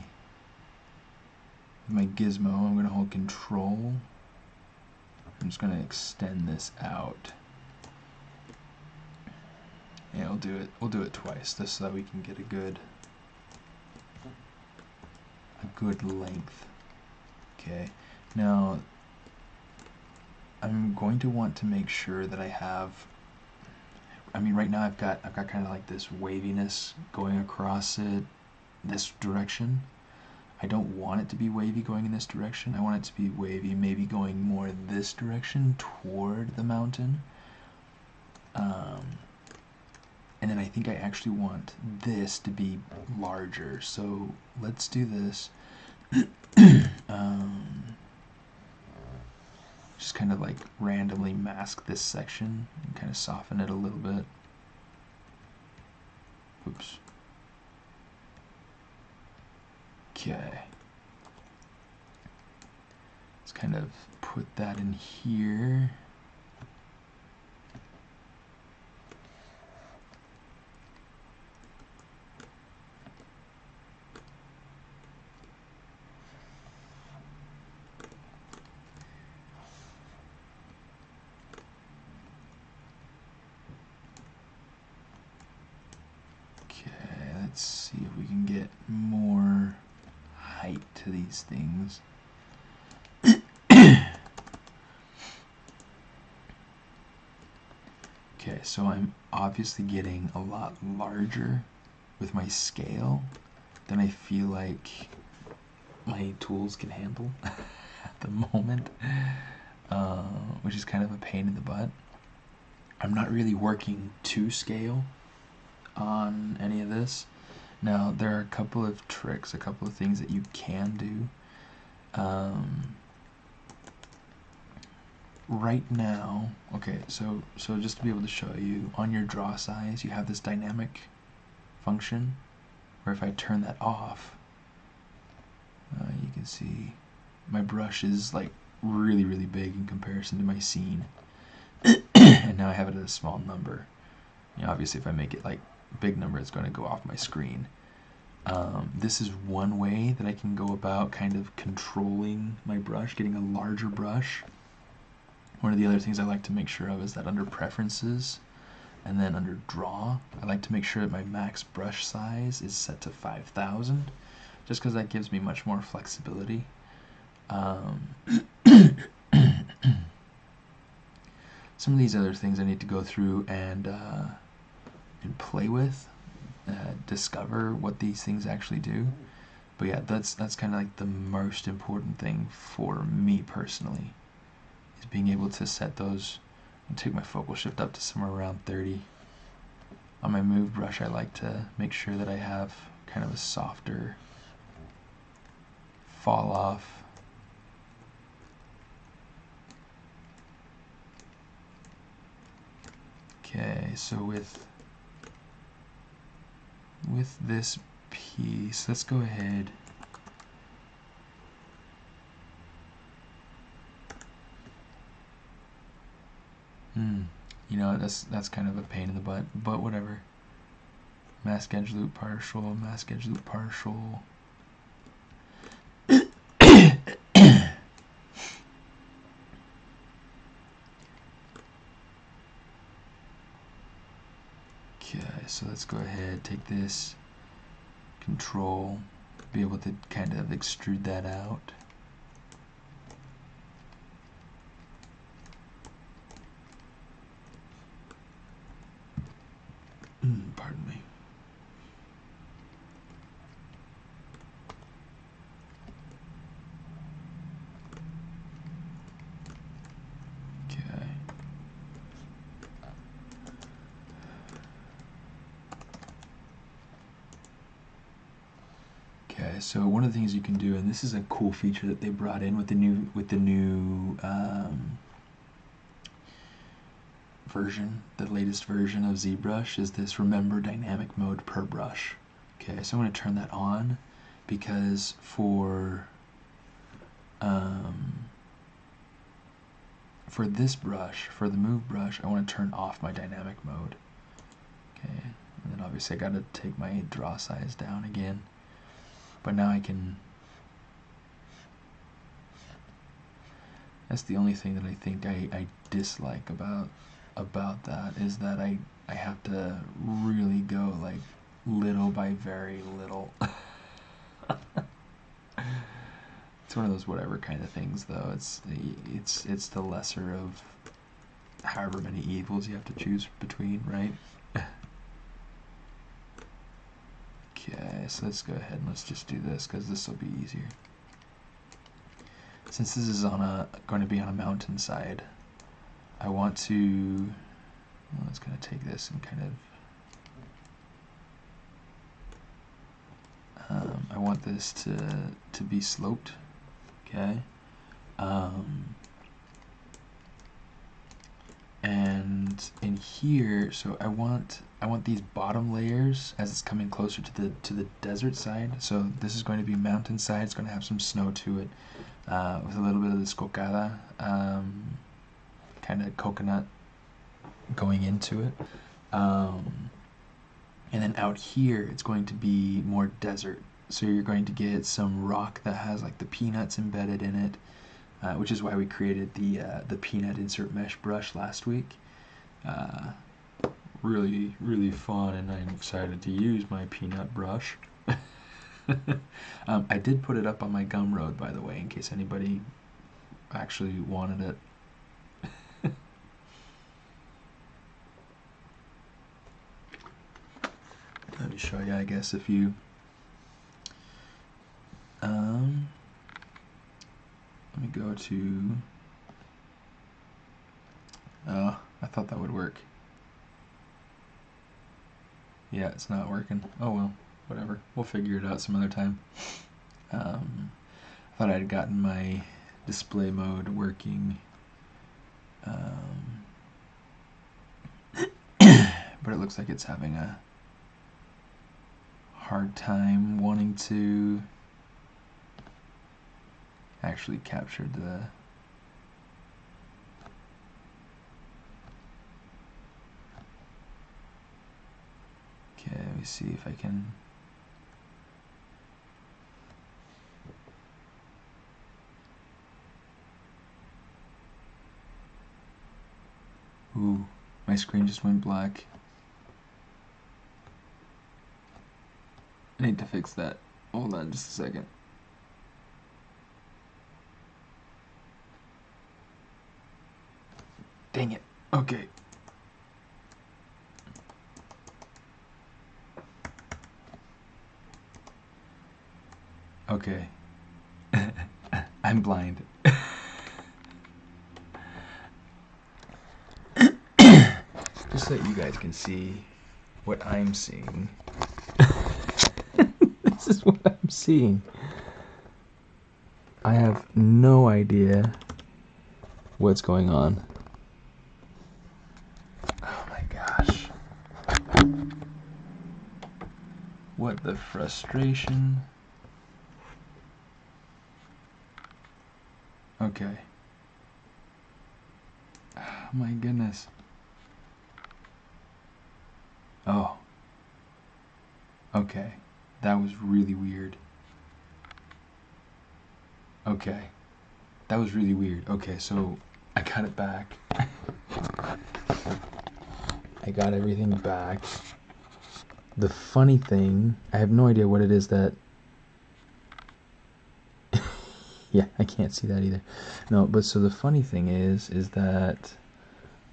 with my gizmo, I'm going to hold control. I'm just going to extend this out. Yeah, we'll do it. We'll do it twice, just so that we can get a good a good length. Okay. Now I'm going to want to make sure that I have I mean right now I've got I've got kind of like this waviness going across it this direction. I don't want it to be wavy going in this direction. I want it to be wavy maybe going more this direction toward the mountain. Um, and then I think I actually want this to be larger. So let's do this. um, just kind of like randomly mask this section and kind of soften it a little bit. Oops. Okay. Let's kind of put that in here. let's see if we can get more height to these things. Okay, so I'm obviously getting a lot larger with my scale than I feel like my tools can handle at the moment, uh, which is kind of a pain in the butt. I'm not really working to scale on any of this. Now, there are a couple of tricks, a couple of things that you can do. Um, right now, okay, so so just to be able to show you, on your draw size, you have this dynamic function, where if I turn that off, uh, you can see my brush is like really, really big in comparison to my scene. and now I have it at a small number. You know, obviously, if I make it like big number it's going to go off my screen. Um, this is one way that I can go about kind of controlling my brush, getting a larger brush. One of the other things I like to make sure of is that under preferences and then under draw, I like to make sure that my max brush size is set to 5000 just because that gives me much more flexibility. Um, some of these other things I need to go through and uh, and play with, uh, discover what these things actually do. But yeah, that's that's kind of like the most important thing for me personally, is being able to set those and take my focal shift up to somewhere around 30. On my move brush, I like to make sure that I have kind of a softer fall off. Okay, so with with this piece, let's go ahead Hmm. You know, that's that's kind of a pain in the butt, but whatever. Mask edge loop partial, mask edge loop partial. Okay, so let's go ahead, take this, control, be able to kind of extrude that out. Okay, so one of the things you can do, and this is a cool feature that they brought in with the new with the new um, version, the latest version of ZBrush, is this remember dynamic mode per brush. Okay, so I'm going to turn that on because for um, for this brush, for the move brush, I want to turn off my dynamic mode. Okay, and then obviously I got to take my draw size down again. But now I can. That's the only thing that I think I, I dislike about about that is that I I have to really go like little by very little. it's one of those whatever kind of things though. It's it's it's the lesser of however many evils you have to choose between, right? okay, so let's go ahead and let's just do this because this will be easier. Since this is on a going to be on a mountainside, I want to. Well, let's kind of take this and kind of. Um, I want this to to be sloped, okay. Um, and in here, so I want I want these bottom layers as it's coming closer to the to the desert side. So this is going to be mountainside. It's going to have some snow to it, uh, with a little bit of this cocada. Um, kind of coconut going into it. Um, and then out here, it's going to be more desert. So you're going to get some rock that has like the peanuts embedded in it, uh, which is why we created the uh, the peanut insert mesh brush last week. Uh, really, really fun, and I'm excited to use my peanut brush. um, I did put it up on my Gumroad, by the way, in case anybody actually wanted it. Let me show you, I guess, if you. Um, let me go to. Oh, I thought that would work. Yeah, it's not working. Oh well, whatever. We'll figure it out some other time. Um, I thought I'd gotten my display mode working. Um, but it looks like it's having a hard time wanting to actually captured the okay let me see if I can Ooh, my screen just went black. I need to fix that. Hold on just a second. Dang it. Okay. Okay. I'm blind. Just so you guys can see what I'm seeing. this is what I'm seeing. I have no idea what's going on. Oh my gosh. What the frustration. Okay. Oh my goodness. Oh. Okay. That was really weird. Okay. That was really weird. Okay, so I got it back. I got everything back. The funny thing, I have no idea what it is that. yeah, I can't see that either. No, but so the funny thing is, is that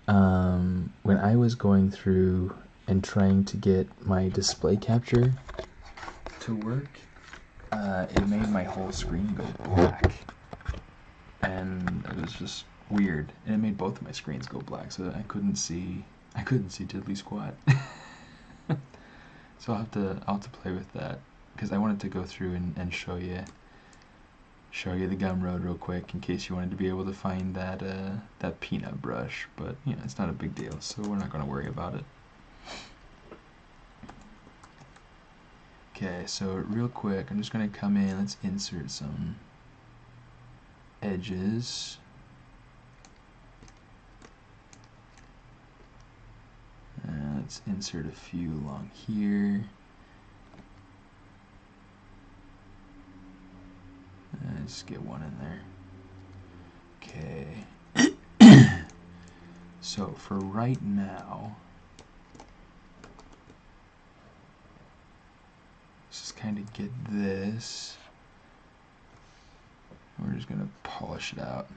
um, when I was going through and trying to get my display capture to work, uh, it made my whole screen go black. And it was just weird. And it made both of my screens go black, so I couldn't see I couldn't see diddly squat. so I'll have to I'll have to play with that because I wanted to go through and, and show you show you the Gumroad real quick in case you wanted to be able to find that uh, that peanut brush but you know it's not a big deal so we're not going to worry about it. Okay so real quick I'm just going to come in let's insert some edges and let's insert a few along here And just get one in there. Okay. so for right now, let's just kind of get this. We're just going to polish it out.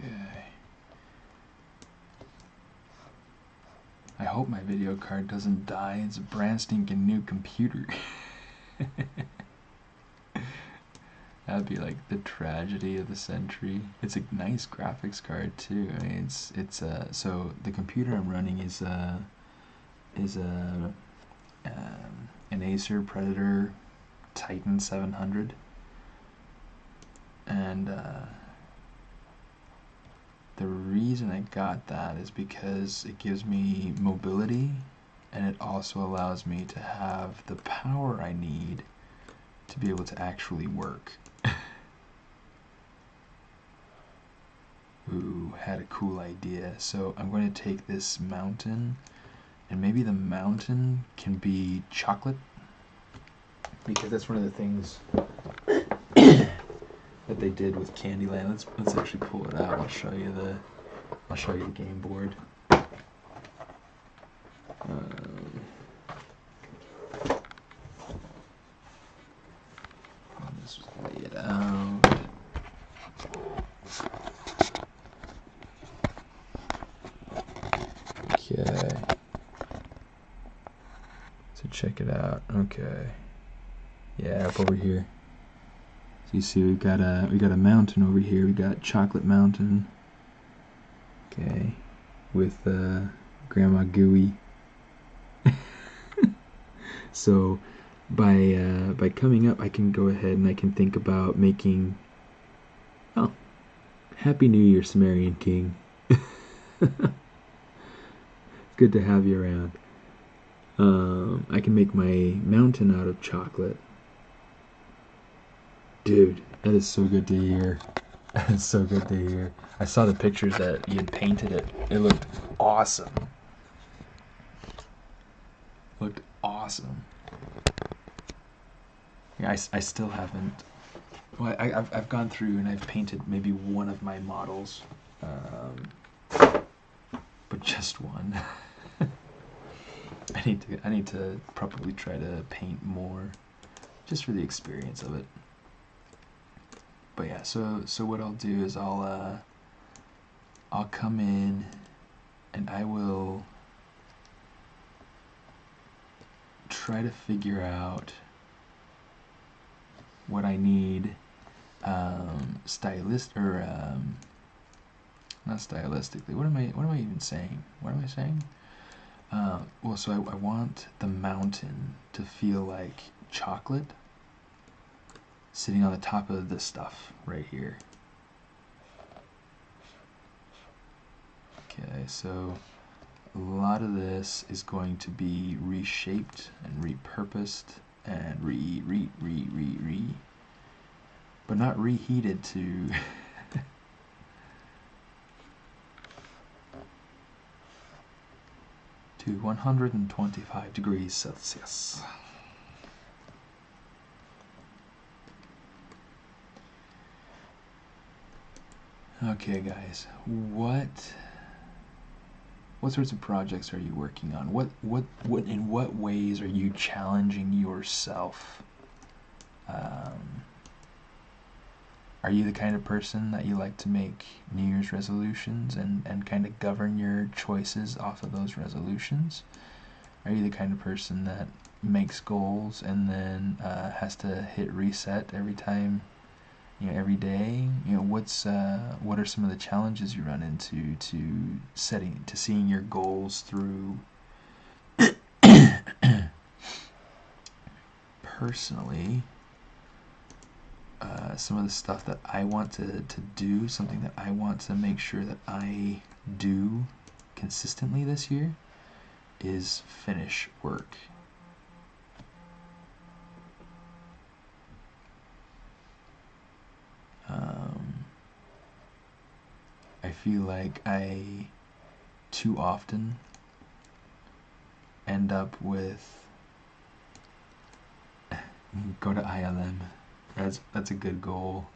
Okay. I hope my video card doesn't die. It's a brand stinking new computer. That'd be like the tragedy of the century. It's a nice graphics card too. I mean, it's it's uh so the computer I'm running is uh is a um, an Acer Predator Triton 700 and uh, the reason I got that is because it gives me mobility and it also allows me to have the power I need to be able to actually work. Ooh, had a cool idea. So I'm going to take this mountain and maybe the mountain can be chocolate because that's one of the things that they did with Candyland. Let's let's actually pull it out. I'll show you the I'll show you the game board. Um, let's lay it out. Okay. So check it out. Okay. Yeah, up over here. You see we've got a we got a mountain over here. We got Chocolate Mountain. Okay. With uh, Grandma Gooey. so by uh, by coming up I can go ahead and I can think about making oh Happy New Year Sumerian King. good to have you around. Um, I can make my mountain out of chocolate. Dude, that is so good to hear. Is so good to hear. I saw the pictures that you had painted it. It looked awesome. Looked awesome. Yeah, I, I still haven't. Well, I, I've, I've gone through and I've painted maybe one of my models. Um, but just one. I need to I need to probably try to paint more just for the experience of it. But yeah, so so what I'll do is I'll uh I'll come in and I will try to figure out what I need um stylist or um not stylistically. What am I? What am I even saying? What am I saying? Uh, well, so I, I want the mountain to feel like chocolate sitting on the top of this stuff right here. Okay, so a lot of this is going to be reshaped and repurposed and re re re re re, but not reheated to. to 125 degrees Celsius. Okay guys, what what sorts of projects are you working on? What what what in what ways are you challenging yourself? Um, are you the kind of person that you like to make New Year's resolutions and, and kind of govern your choices off of those resolutions? Are you the kind of person that makes goals and then uh, has to hit reset every time, you know, every day? You know, what's uh, what are some of the challenges you run into to setting to seeing your goals through? Personally, uh, some of the stuff that I want to, to do, something that I want to make sure that I do consistently this year, is finish work. Feel like I too often end up with go to ILM that's that's a good goal.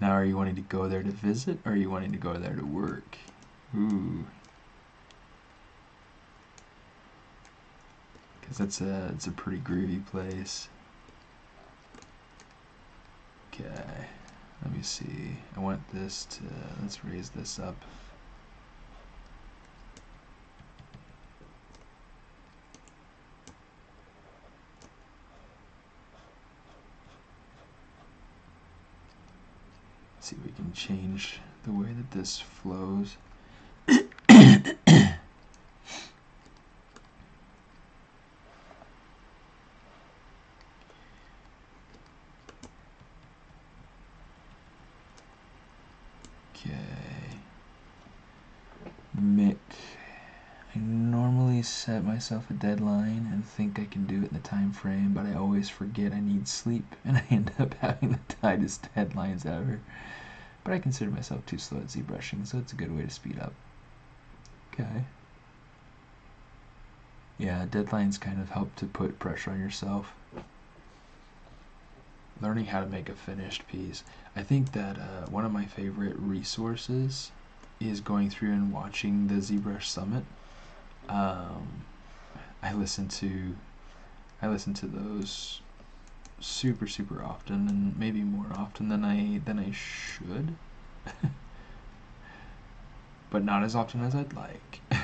Now, are you wanting to go there to visit, or are you wanting to go there to work? Ooh, because that's a it's a pretty groovy place. Okay, let me see. I want this to let's raise this up. see if we can change the way that this flows. Okay. Mick. I normally set myself a deadline and think I can do it in the time frame, but I always forget I need sleep and I end up having the tightest deadlines ever. But I consider myself too slow at ZBrushing, so it's a good way to speed up. Okay. Yeah, deadlines kind of help to put pressure on yourself. Learning how to make a finished piece. I think that uh, one of my favorite resources is going through and watching the ZBrush Summit. Um, I listen to I listen to those super super often and maybe more often than I than I should. But not as often as I'd like.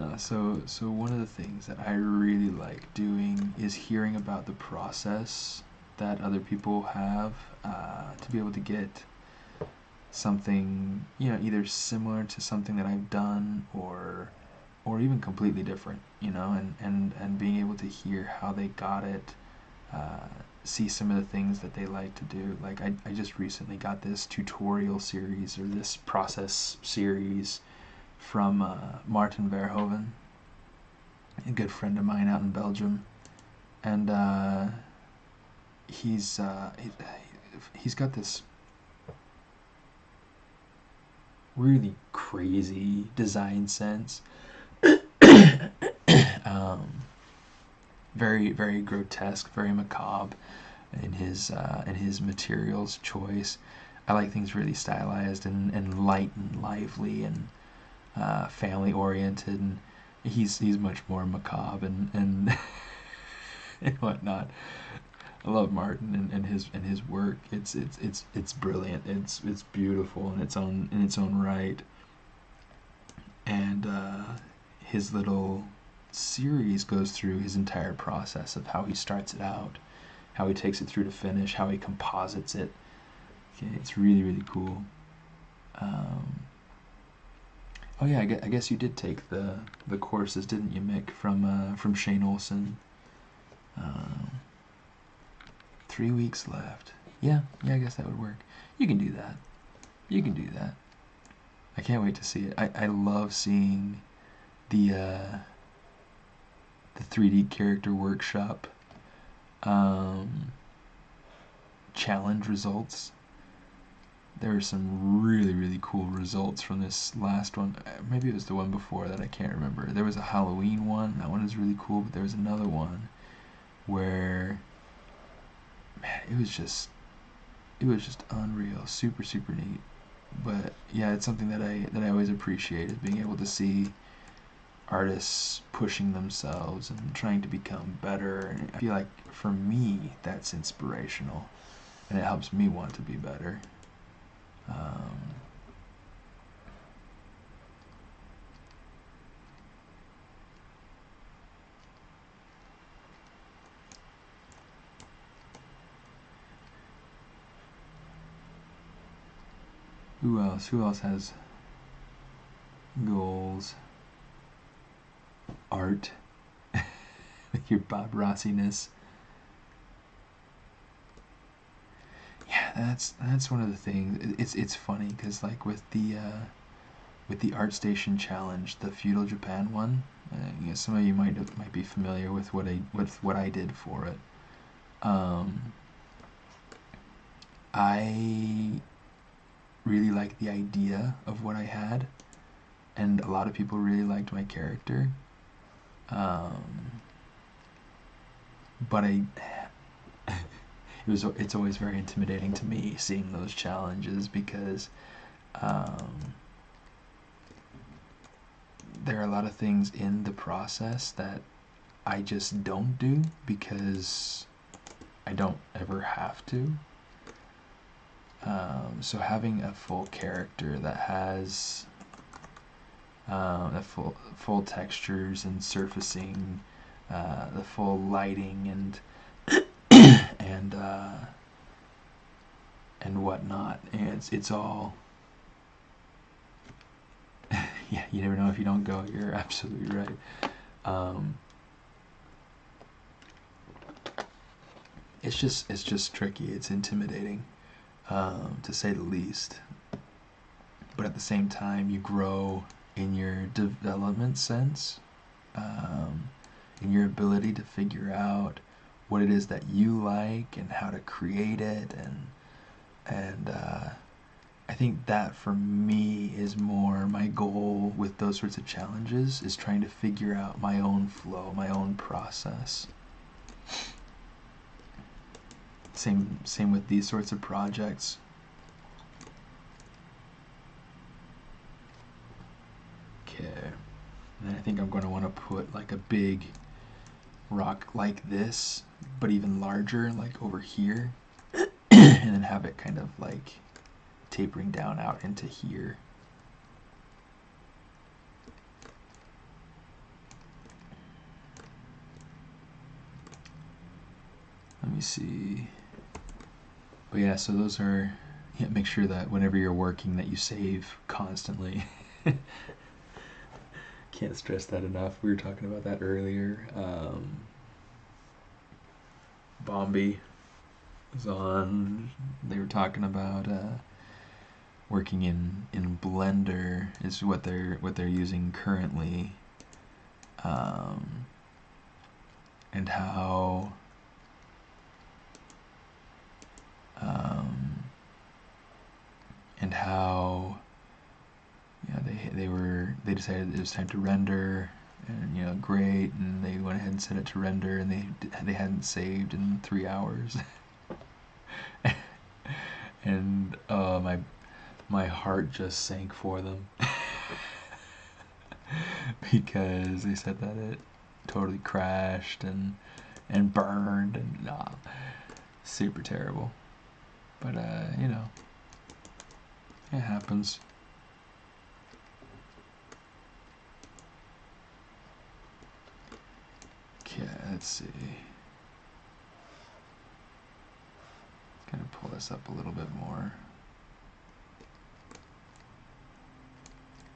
Uh, so so one of the things that I really like doing is hearing about the process that other people have uh, to be able to get something you know either similar to something that I've done or or even completely different you know and and and being able to hear how they got it uh, see some of the things that they like to do. Like I, I just recently got this tutorial series or this process series from uh, Martin Verhoeven, a good friend of mine out in Belgium, and uh, he's uh, he, he's got this really crazy design sense. um, very very grotesque, very macabre in his uh, in his materials choice. I like things really stylized and, and light and lively and uh, family oriented, and he's he's much more macabre and and, and whatnot. I love Martin and, and his and his work. It's it's it's it's brilliant. It's it's beautiful in its own in its own right. And uh, his little series goes through his entire process of how he starts it out, how he takes it through to finish, how he composites it. Okay, it's really really cool. Um, oh yeah, I guess, I guess, you did take the the courses, didn't you, Mick, from uh, from Shane Olson? Um, three weeks left. Yeah, yeah, I guess that would work. You can do that. You can do that. I can't wait to see it. I, I love seeing the uh, the 3D character workshop um, challenge results. There are some really, really cool results from this last one. Uh, maybe it was the one before that, I can't remember. There was a Halloween one, that one was really cool, but there was another one where, man, it was just, it was just unreal. Super, super neat. but yeah, it's something that I that I always appreciate is being able to see artists pushing themselves and trying to become better. And I feel like for me, that's inspirational, and it helps me want to be better. Um, Who else? Who else has goals? Art. With your Bob Rossiness. Yeah, that's that's one of the things. It's it's funny because like with the uh, with the ArtStation challenge, the feudal Japan one. Uh, you know, some of you might might be familiar with what I with what I did for it. Um, I really liked the idea of what I had, and a lot of people really liked my character. Um, but I, it was it's always very intimidating to me seeing those challenges because um, there are a lot of things in the process that I just don't do because I don't ever have to. Um, so having a full character that has um, the full full textures and surfacing, uh, the full lighting and and uh, and whatnot, and it's it's all. yeah, you never know if you don't go. You're absolutely right. Um, it's just it's just tricky. It's intimidating um, to say the least. But at the same time, you grow in your development sense, um, in your ability to figure out what it is that you like and how to create it, and and uh, I think that for me is more my goal with those sorts of challenges is trying to figure out my own flow, my own process. Same same with these sorts of projects. Okay. And I think I'm going to want to put like a big rock like this, but even larger, like over here. and then have it kind of like tapering down out into here. Let me see. But yeah, so those are yeah, make sure that whenever you're working that you save constantly. Can't stress that enough. We were talking about that earlier. Um, Bombi was on. They were talking about uh, working in in Blender is what they're what they're using currently, um, and how um, and how you know they they were they decided it was time to render and you know great and they went ahead and set it to render and they they hadn't saved in three hours. And uh, my my heart just sank for them. Because they said that it totally crashed and and burned and uh, super terrible. But, uh, you know, it happens. Okay, let's see. Gonna pull this up a little bit more.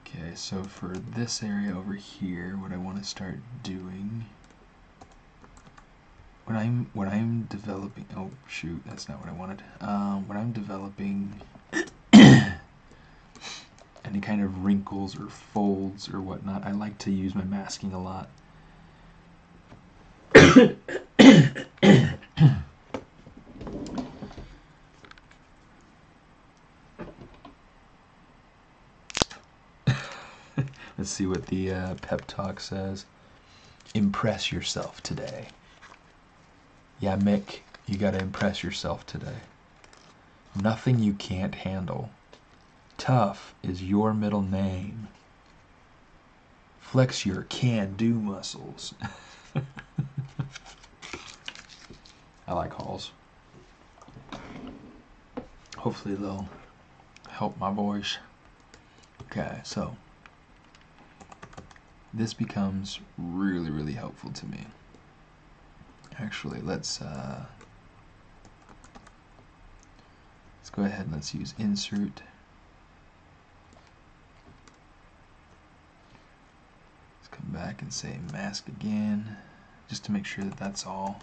Okay, so for this area over here, what I want to start doing when I'm when I'm developing oh shoot that's not what I wanted um, when I'm developing any kind of wrinkles or folds or whatnot I like to use my masking a lot let's see what the uh, pep talk says impress yourself today yeah, Mick, you gotta impress yourself today. Nothing you can't handle. Tough is your middle name. Flex your can-do muscles. I like halls. Hopefully they'll help my voice. Okay, so this becomes really, really helpful to me. Actually, let's uh, let's go ahead and let's use insert. Let's come back and say mask again, just to make sure that that's all.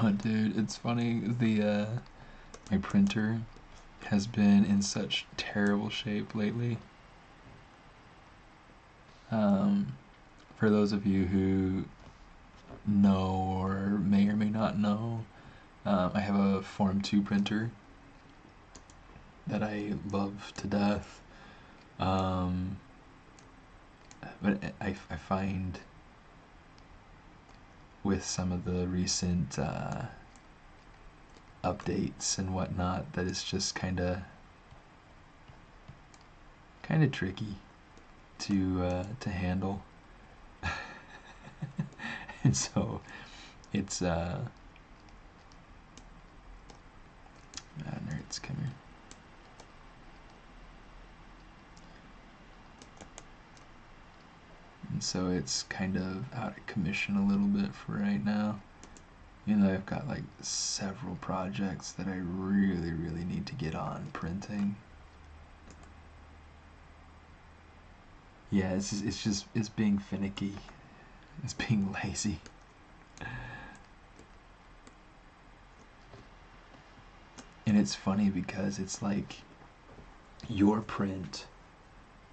Dude, it's funny. The uh, my printer has been in such terrible shape lately. Um, for those of you who know or may or may not know, um, I have a Form 2 printer that I love to death. Um, but I, I find with some of the recent uh, updates and whatnot that it's just kind of kind of tricky to uh, to handle. And so it's uh ah, nerds come here so it's kind of out of commission a little bit for right now. You know, I've got like several projects that I really, really need to get on printing. Yeah, it's just, it's just it's being finicky. It's being lazy. And it's funny because it's like your print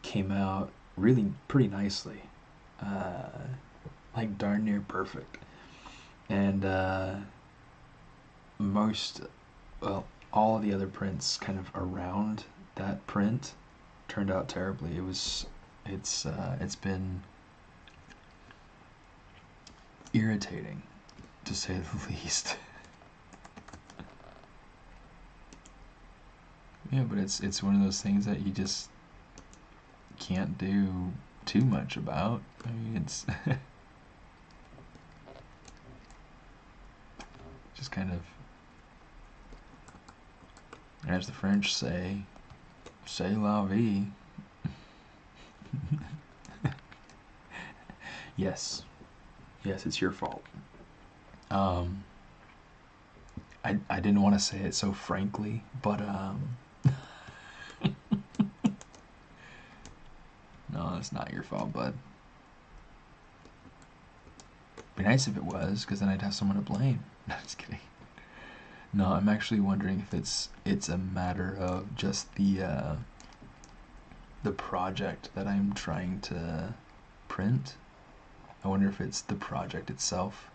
came out really pretty nicely uh, like darn near perfect. And uh, most, well, all the other prints kind of around that print turned out terribly. It was, it's, uh, it's been irritating to say the least. yeah, but it's it's one of those things that you just can't do too much about. It's just kind of, as the French say, "C'est la vie." yes, yes, it's your fault. Um, I I didn't want to say it so frankly, but um. No, it's not your fault, bud. Be nice if it was, because then I'd have someone to blame. No, just kidding. No, I'm actually wondering if it's it's a matter of just the uh, the project that I'm trying to print. I wonder if it's the project itself,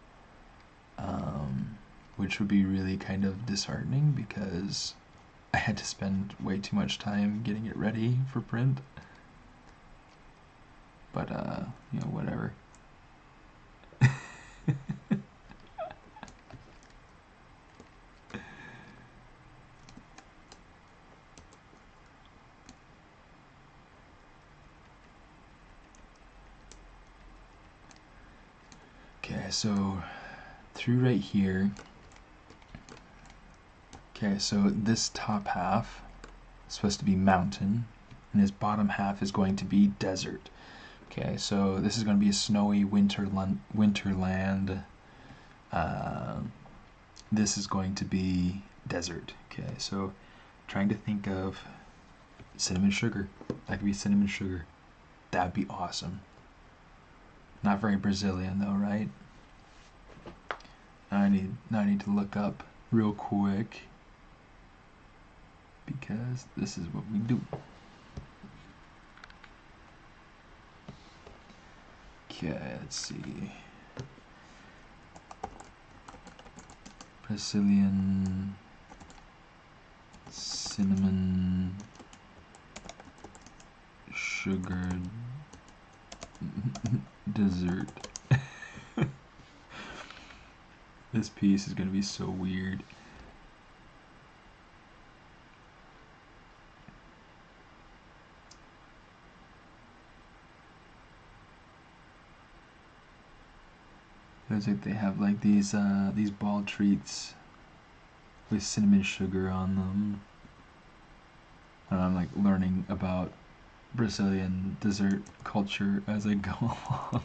um, which would be really kind of disheartening because I had to spend way too much time getting it ready for print. But, uh, you know, whatever. Okay, so through right here. Okay, so this top half is supposed to be mountain, and this bottom half is going to be desert. Okay, so this is going to be a snowy winterland. winterland. Uh, this is going to be desert. Okay, so trying to think of cinnamon sugar. That could be cinnamon sugar. That'd be awesome. Not very Brazilian though, right? Now I need now I need to look up real quick because this is what we do. Okay, let's see. Brazilian cinnamon sugar dessert. this piece is going to be so weird. Like they have like these uh, these ball treats with cinnamon sugar on them. And I'm like learning about Brazilian dessert culture as I go along.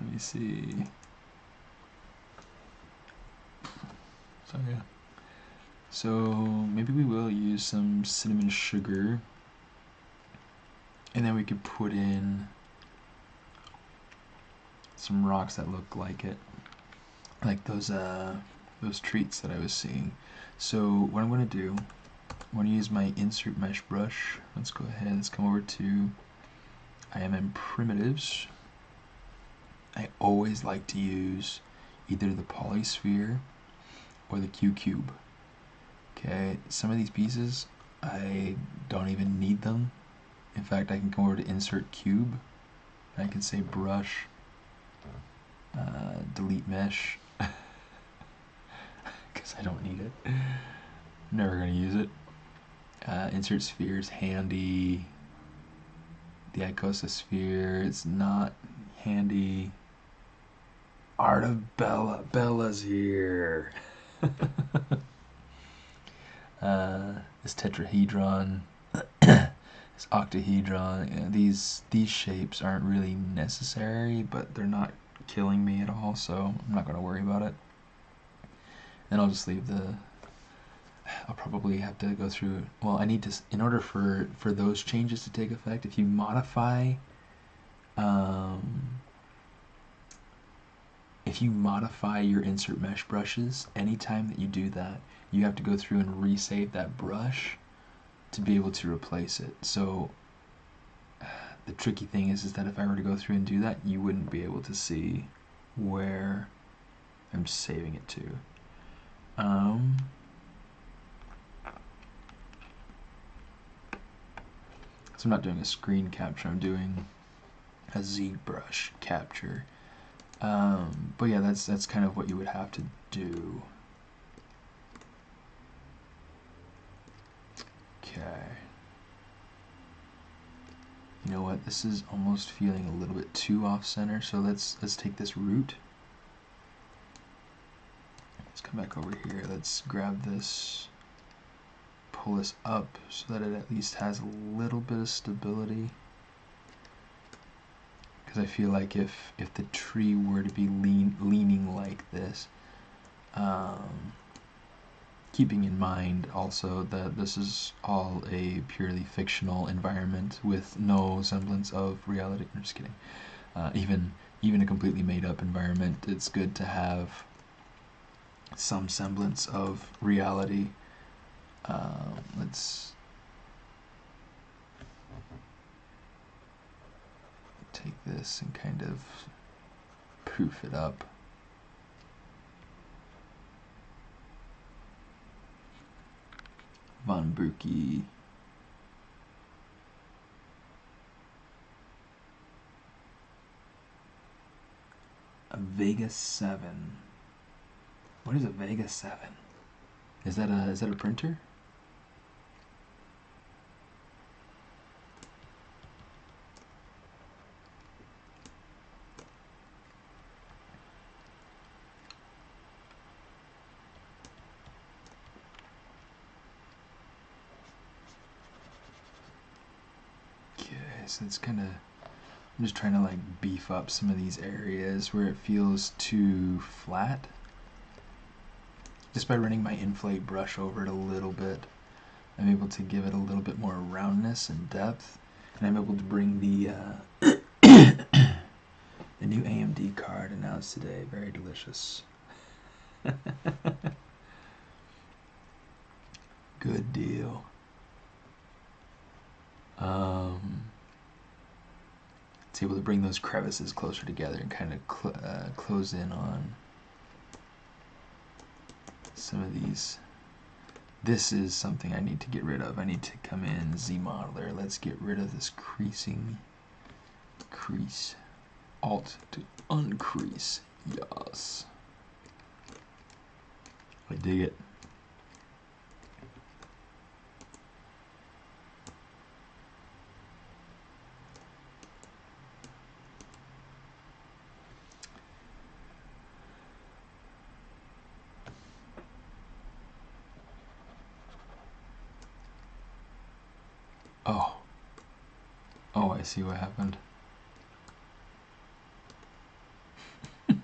Let me see. So yeah. So maybe we will use some cinnamon sugar. And then we could put in some rocks that look like it. Like those uh those treats that I was seeing. So what I'm going to do, I'm to use my insert mesh brush. Let's go ahead, let's come over to IMM primitives. I always like to use either the polysphere or the Q cube. Okay, some of these pieces I don't even need them. In fact, I can come over to insert cube. I can say brush, uh, delete mesh, because I don't need it. Never gonna use it. Uh, insert sphere is handy. The icososphere is not handy. Art of Bella. Bella's here. uh, this tetrahedron, this octahedron. You know, these these shapes aren't really necessary, but they're not killing me at all, so I'm not gonna worry about it. And I'll just leave the. I'll probably have to go through. Well, I need to, in order for for those changes to take effect, if you modify. Um, if you modify your insert mesh brushes, anytime that you do that, you have to go through and resave that brush to be able to replace it. So the tricky thing is, is that if I were to go through and do that, you wouldn't be able to see where I'm saving it to. Um, so I'm not doing a screen capture, I'm doing a ZBrush capture. Um, but yeah, that's that's kind of what you would have to do. Okay. You know what? This is almost feeling a little bit too off center, so let's let's take this root. Let's come back over here. Let's grab this, pull this up so that it at least has a little bit of stability because I feel like if if the tree were to be lean, leaning like this, um, keeping in mind also that this is all a purely fictional environment with no semblance of reality. I'm just kidding. Uh, even even a completely made up environment, it's good to have some semblance of reality. Uh, let's take this and kind of proof it up. Von Buki. A Vega 7. What is a Vega 7? Is that a is that a printer? It's kind of I'm just trying to like beef up some of these areas where it feels too flat. Just by running my inflate brush over it a little bit I'm able to give it a little bit more roundness and depth and I'm able to bring the uh, the new AMD card announced today. Very delicious. Good deal. Um it's able to bring those crevices closer together and kind of cl uh, close in on some of these. This is something I need to get rid of. I need to come in Z modeler. Let's get rid of this creasing crease. Alt to uncrease. Yes. I dig it. Oh. See what happened.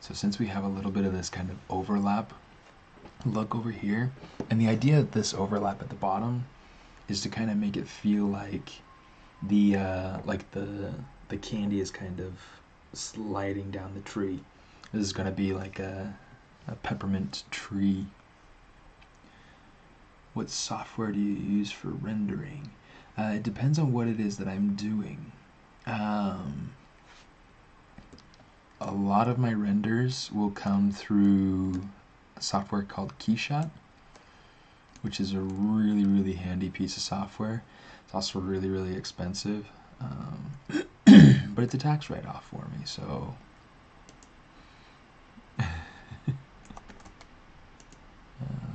so since we have a little bit of this kind of overlap look over here, and the idea of this overlap at the bottom is to kind of make it feel like the uh, like the the candy is kind of sliding down the tree. This is going to be like a, a peppermint tree. What software do you use for rendering? Uh, it depends on what it is that I'm doing. Um, a lot of my renders will come through software called Keyshot, which is a really, really handy piece of software. It's also really, really expensive. Um, but it's a tax write-off for me, so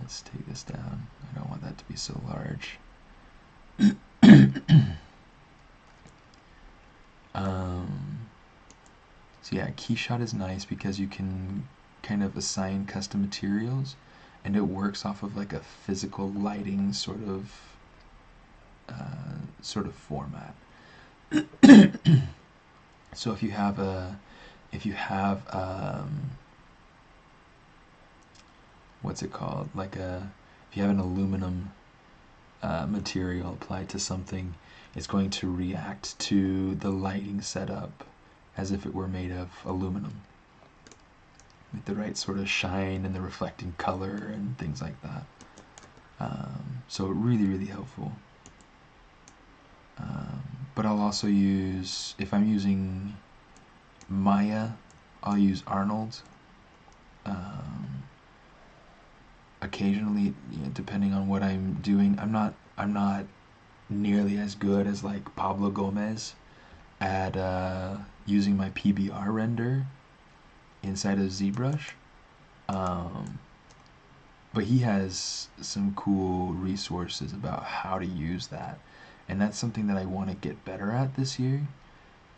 let's take this down. I don't want that to be so large. um, so yeah, Keyshot is nice because you can kind of assign custom materials and it works off of like a physical lighting sort of uh, sort of format. So if you have a, if you have, um, what's it called? Like a, if you have an aluminum uh, material applied to something, it's going to react to the lighting setup as if it were made of aluminum with the right sort of shine and the reflecting color and things like that. Um, so really, really helpful. Um, but I'll also use, if I'm using Maya, I'll use Arnold. Um, occasionally, you know, depending on what I'm doing, I'm not, I'm not nearly as good as like Pablo Gomez at uh, using my PBR render inside of ZBrush. Um, but he has some cool resources about how to use that and that's something that I want to get better at this year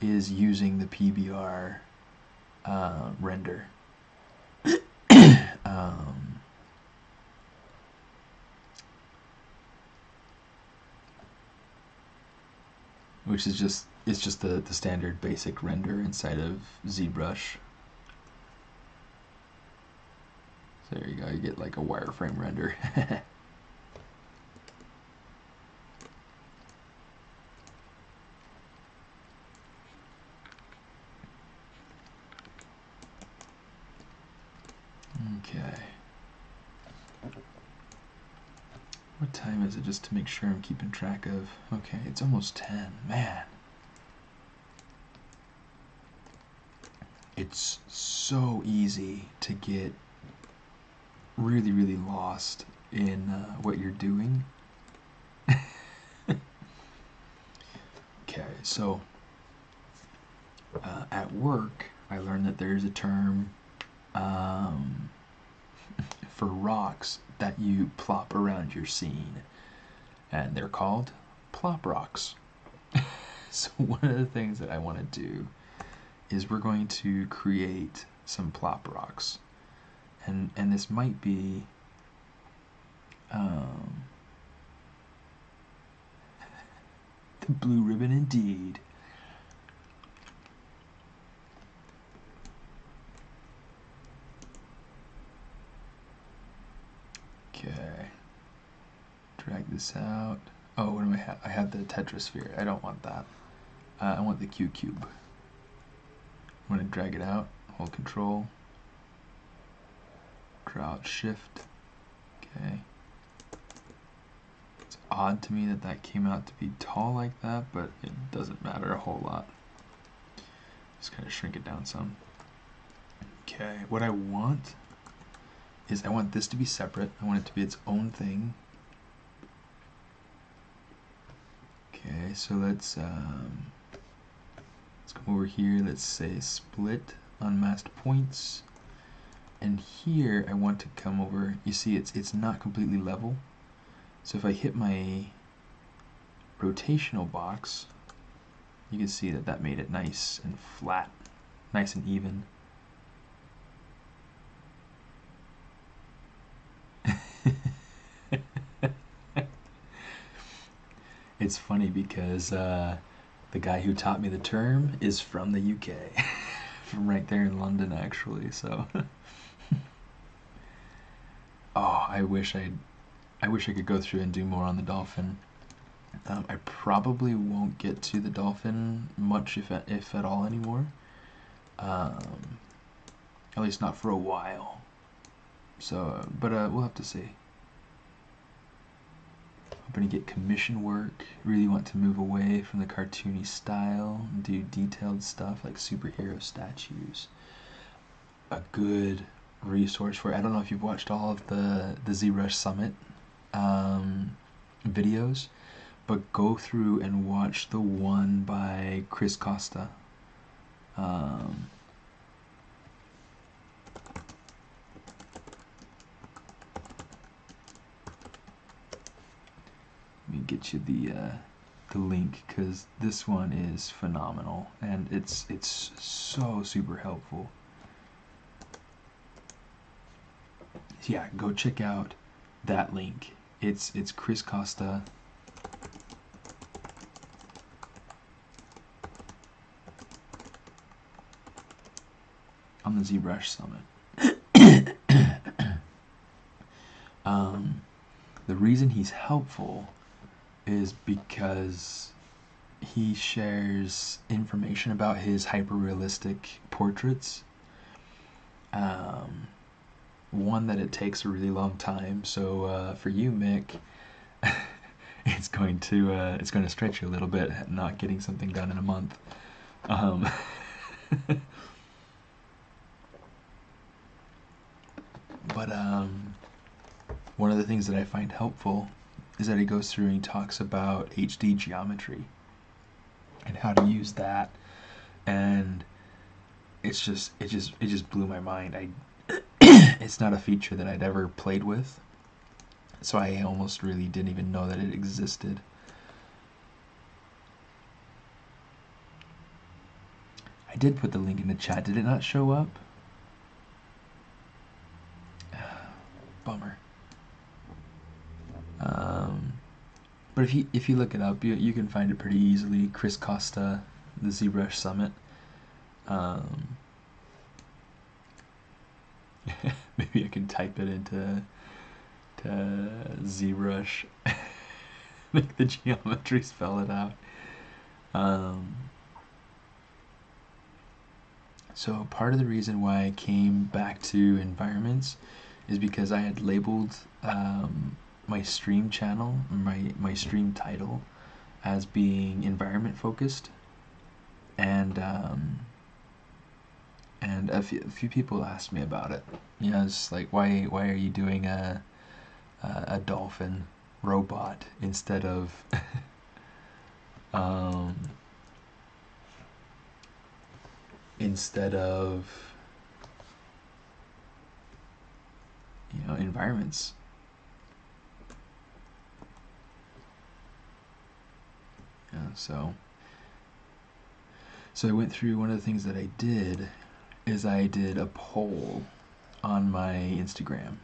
is using the PBR uh, render. um, which is just it's just the, the standard basic render inside of ZBrush. So there you go, you get like a wireframe render. Okay. What time is it just to make sure I'm keeping track of? Okay, it's almost 10. Man. It's so easy to get really, really lost in uh, what you're doing. okay, so uh, at work, I learned that there's a term um, for rocks that you plop around your scene. And they're called plop rocks. so one of the things that I want to do is we're going to create some plop rocks. And, and this might be um, the blue ribbon indeed. Okay. Drag this out. Oh, what do I have? I have the tetrasphere. I don't want that. Uh, I want the Q cube. I'm to drag it out, hold control, trout. Shift. Okay. It's odd to me that that came out to be tall like that, but it doesn't matter a whole lot. Just kind of shrink it down some. Okay, what I want is I want this to be separate. I want it to be its own thing. Okay, so let's um, let's come over here. Let's say split unmasked points, and here I want to come over. You see, it's it's not completely level. So if I hit my rotational box, you can see that that made it nice and flat, nice and even. It's funny because uh, the guy who taught me the term is from the UK, from right there in London, actually. So, oh, I wish I, I wish I could go through and do more on the dolphin. Um, I probably won't get to the dolphin much, if if at all, anymore. Um, at least not for a while. So, but uh, we'll have to see. Hoping to get commission work. Really want to move away from the cartoony style and do detailed stuff like superhero statues. A good resource for. I don't know if you've watched all of the the ZBrush Summit um, videos, but go through and watch the one by Kris Costa. Um, let me get you the uh, the link because this one is phenomenal and it's it's so super helpful. Yeah, go check out that link. It's it's Kris Costa. on the ZBrush Summit. um, the reason he's helpful is because he shares information about his hyper realistic portraits. Um, one that it takes a really long time. So uh, for you, Mick, it's going to uh, it's going to stretch you a little bit, not getting something done in a month. Um, but um, one of the things that I find helpful is that he goes through and he talks about HD geometry and how to use that, and it's just it just it just blew my mind. I it's not a feature that I'd ever played with, so I almost really didn't even know that it existed. I did put the link in the chat. Did it not show up? Bummer. Um, but if you if you look it up, you you can find it pretty easily. Kris Costa, the ZBrush Summit. Um, maybe I can type it into to ZBrush. Make the geometry spell it out. Um, so part of the reason why I came back to environments is because I had labeled um, my stream channel, my my stream title, as being environment focused, and um, and a few, a few people asked me about it. You know, it's like why why are you doing a a, a dolphin robot instead of um, instead of you know environments yeah so. So I went through one of the things that I did is I did a poll on my Instagram.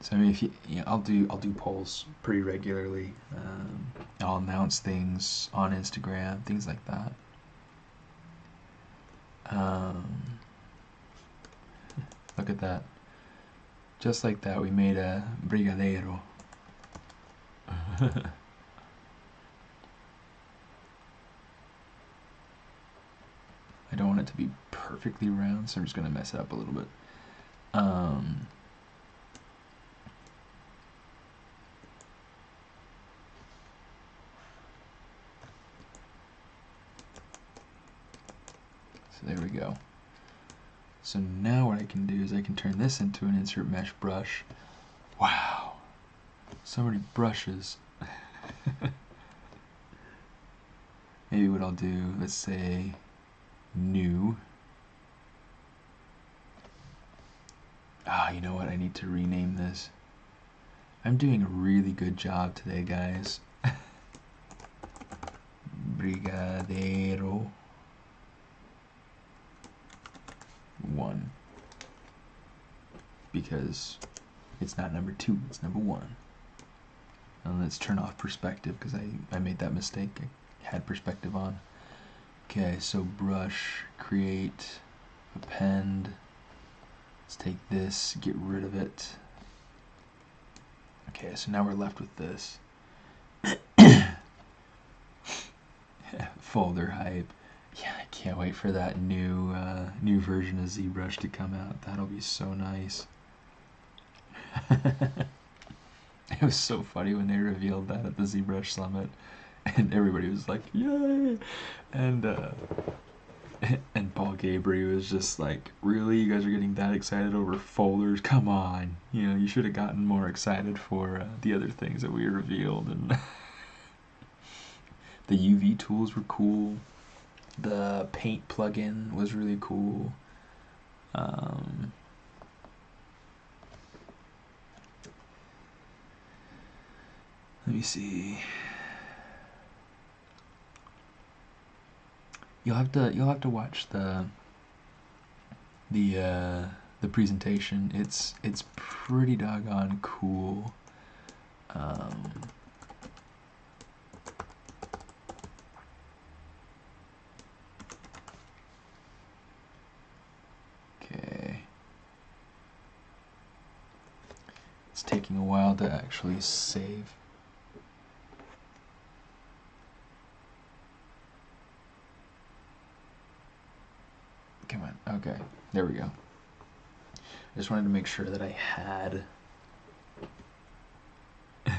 So I mean if you, I'll do I'll do polls pretty regularly um, I'll announce things on Instagram things like that. Um, look at that. Just like that, we made a brigadeiro. want it to be perfectly round, so I'm just going to mess it up a little bit. Um, so there we go. So now what I can do is I can turn this into an insert mesh brush. Wow, so many brushes. Maybe what I'll do, let's say new. Ah, you know what? I need to rename this. I'm doing a really good job today, guys. Brigadeiro 1. Because it's not number 2, it's number 1. And let's turn off perspective because I, I made that mistake. I had perspective on. Okay, so brush, create, append. Let's take this, get rid of it. Okay, so now we're left with this. Folder hype. Yeah, I can't wait for that new uh, new version of ZBrush to come out. That'll be so nice. it was so funny when they revealed that at the ZBrush Summit, and everybody was like, "Yay!" And uh, and Paul Gaboury was just like, "Really, you guys are getting that excited over folders? Come on! You know, you should have gotten more excited for uh, the other things that we revealed." And the UV tools were cool. The Paint plugin was really cool. Um, let me see. You'll have to you'll have to watch the the uh, the presentation. It's it's pretty doggone cool. Um, okay. It's taking a while to actually save. Come on. Okay. There we go. I just wanted to make sure that I had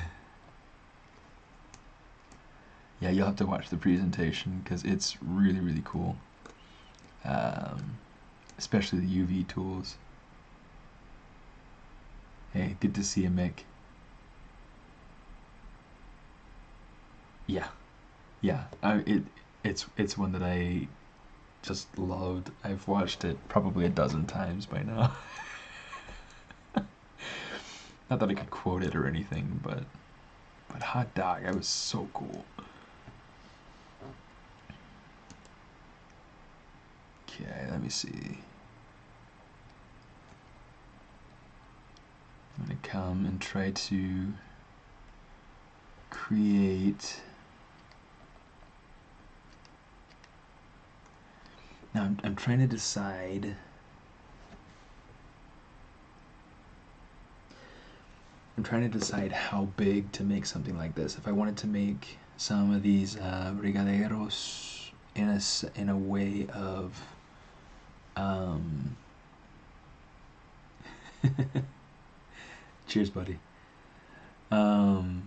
yeah, you'll have to watch the presentation because it's really, really cool. Um, especially the UV tools. Hey, good to see you, Mick. Yeah, yeah. I, it it's it's one that I just loved. I've watched it probably a dozen times by now. Not that I could quote it or anything, but but hot dog, I was so cool. Okay, let me see. I'm gonna come and try to create Now I'm, I'm trying to decide. I'm trying to decide how big to make something like this. If I wanted to make some of these uh, brigadeiros in a, in a way of um, cheers buddy um,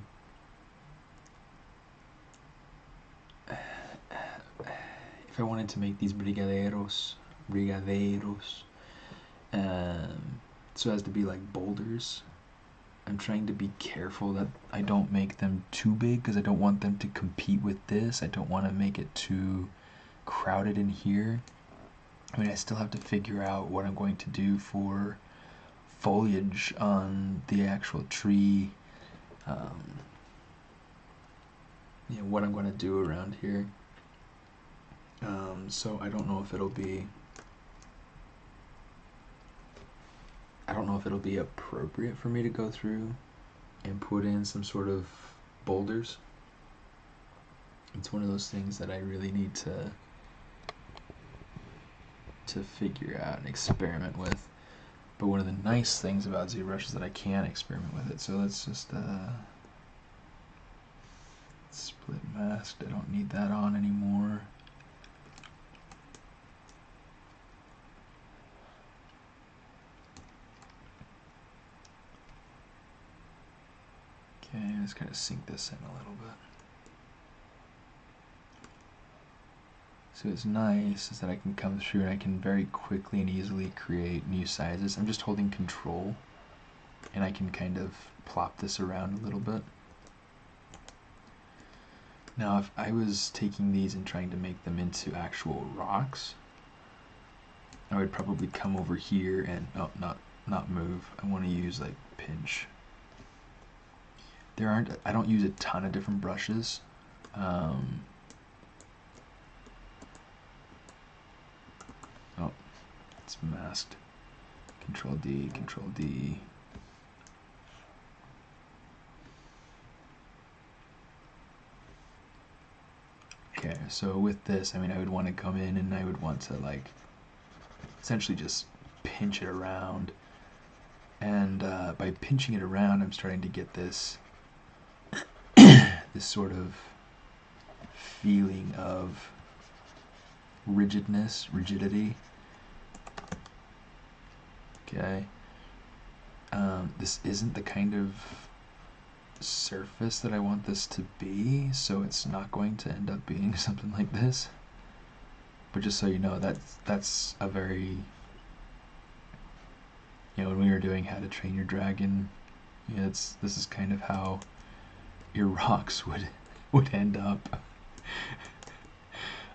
if I wanted to make these brigadeiros, brigadeiros, um, so as to be like boulders, I'm trying to be careful that I don't make them too big because I don't want them to compete with this. I don't want to make it too crowded in here. I mean, I still have to figure out what I'm going to do for foliage on the actual tree. Um, you know, what I'm going to do around here. Um, so I don't know if it'll be I don't know if it'll be appropriate for me to go through and put in some sort of boulders. It's one of those things that I really need to to figure out and experiment with. But one of the nice things about ZBrush is that I can experiment with it. So let's just uh, split masked. I don't need that on anymore. Let's kind of sink this in a little bit. So it's nice is that I can come through and I can very quickly and easily create new sizes. I'm just holding control and I can kind of plop this around a little bit. Now if I was taking these and trying to make them into actual rocks, I would probably come over here and, oh, not, not move. I want to use like pinch. There aren't, I don't use a ton of different brushes. Um, oh, it's masked. Control D, Control D. Okay, so with this, I mean, I would want to come in and I would want to like essentially just pinch it around. And uh, by pinching it around, I'm starting to get this this sort of feeling of rigidness, rigidity. Okay. Um, this isn't the kind of surface that I want this to be, so it's not going to end up being something like this. But just so you know, that's that's a very you know when we were doing how to train your dragon, it's this is kind of how your rocks would would end up.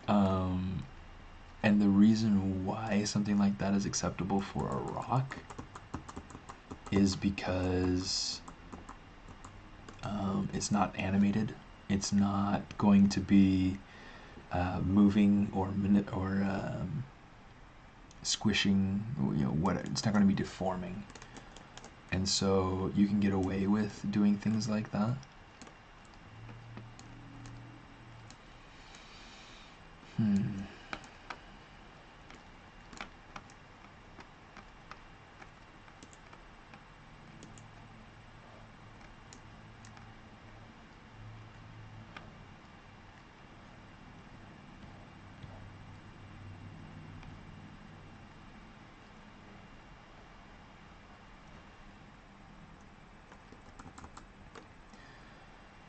um, and the reason why something like that is acceptable for a rock is because um, it's not animated. It's not going to be uh, moving or minute or um, squishing. You know what? It's not going to be deforming, and so you can get away with doing things like that. Hmm.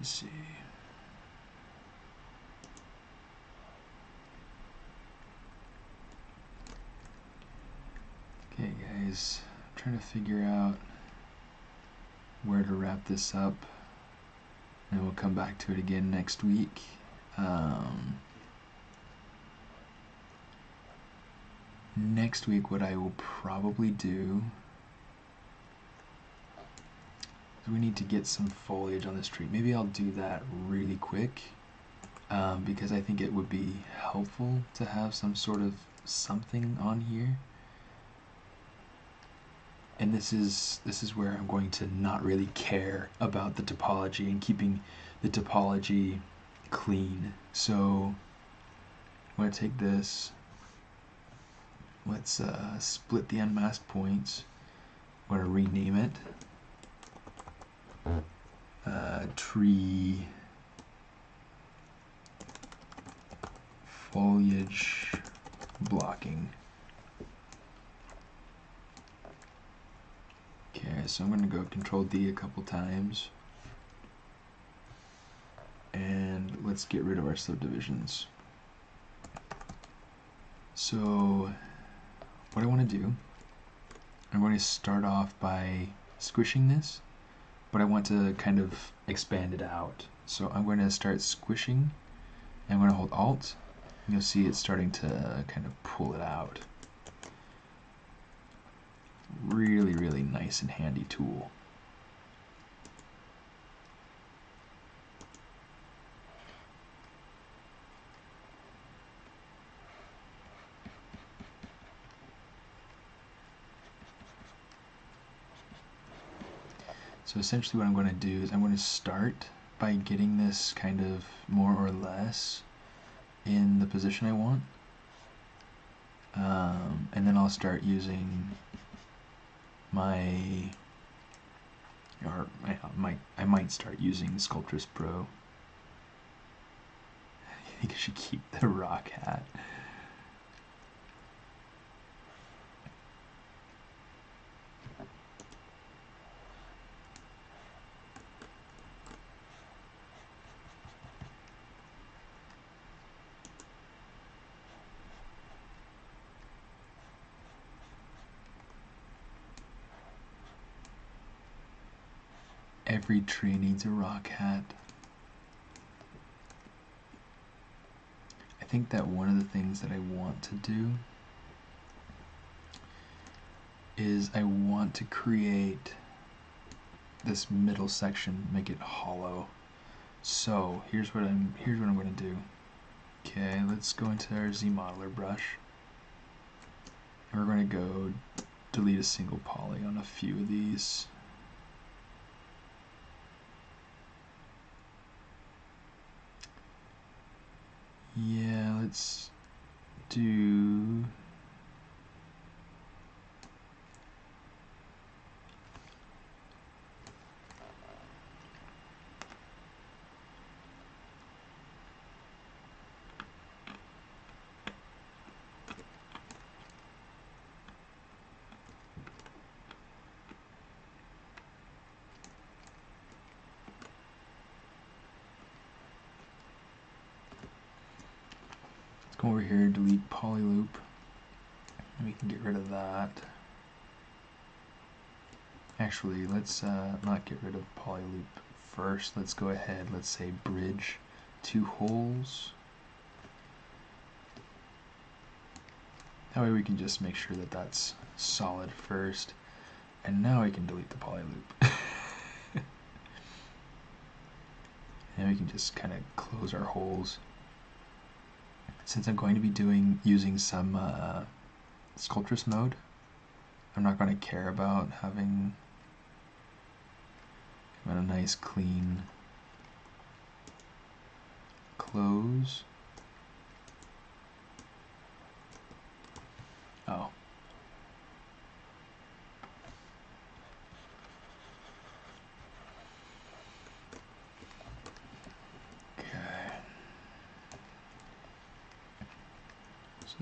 Let's see. Okay, guys, I'm trying to figure out where to wrap this up, and we'll come back to it again next week. Um, next week, what I will probably do we need to get some foliage on this tree. Maybe I'll do that really quick um, because I think it would be helpful to have some sort of something on here. And this is this is where I'm going to not really care about the topology and keeping the topology clean. So I'm going to take this. Let's uh, split the unmasked points. I'm going to rename it uh, tree foliage blocking. So I'm going to go Control D a couple times. And let's get rid of our subdivisions. So, what I want to do, I'm going to start off by squishing this but I want to kind of expand it out. So I'm going to start squishing. And I'm going to hold Alt. And you'll see it's starting to kind of pull it out. Really, really nice and handy tool. So essentially what I'm going to do is I'm going to start by getting this kind of more or less in the position I want. Um, and then I'll start using my or I might I might start using Sculptris Pro. I think I should keep the rock hat. Every tree needs a rock hat. I think that one of the things that I want to do is I want to create this middle section, make it hollow. So here's what I'm here's what I'm going to do. Okay, let's go into our ZModeler brush. And we're going to go delete a single poly on a few of these. Yeah, let's do here, delete polyloop. We can get rid of that. Actually, let's uh, not get rid of polyloop first. Let's go ahead, let's say bridge two holes. That way we can just make sure that that's solid first. And now we can delete the polyloop. and we can just kind of close our holes since I'm going to be doing using some uh, Sculptris mode, I'm not going to care about having a nice clean close. Oh.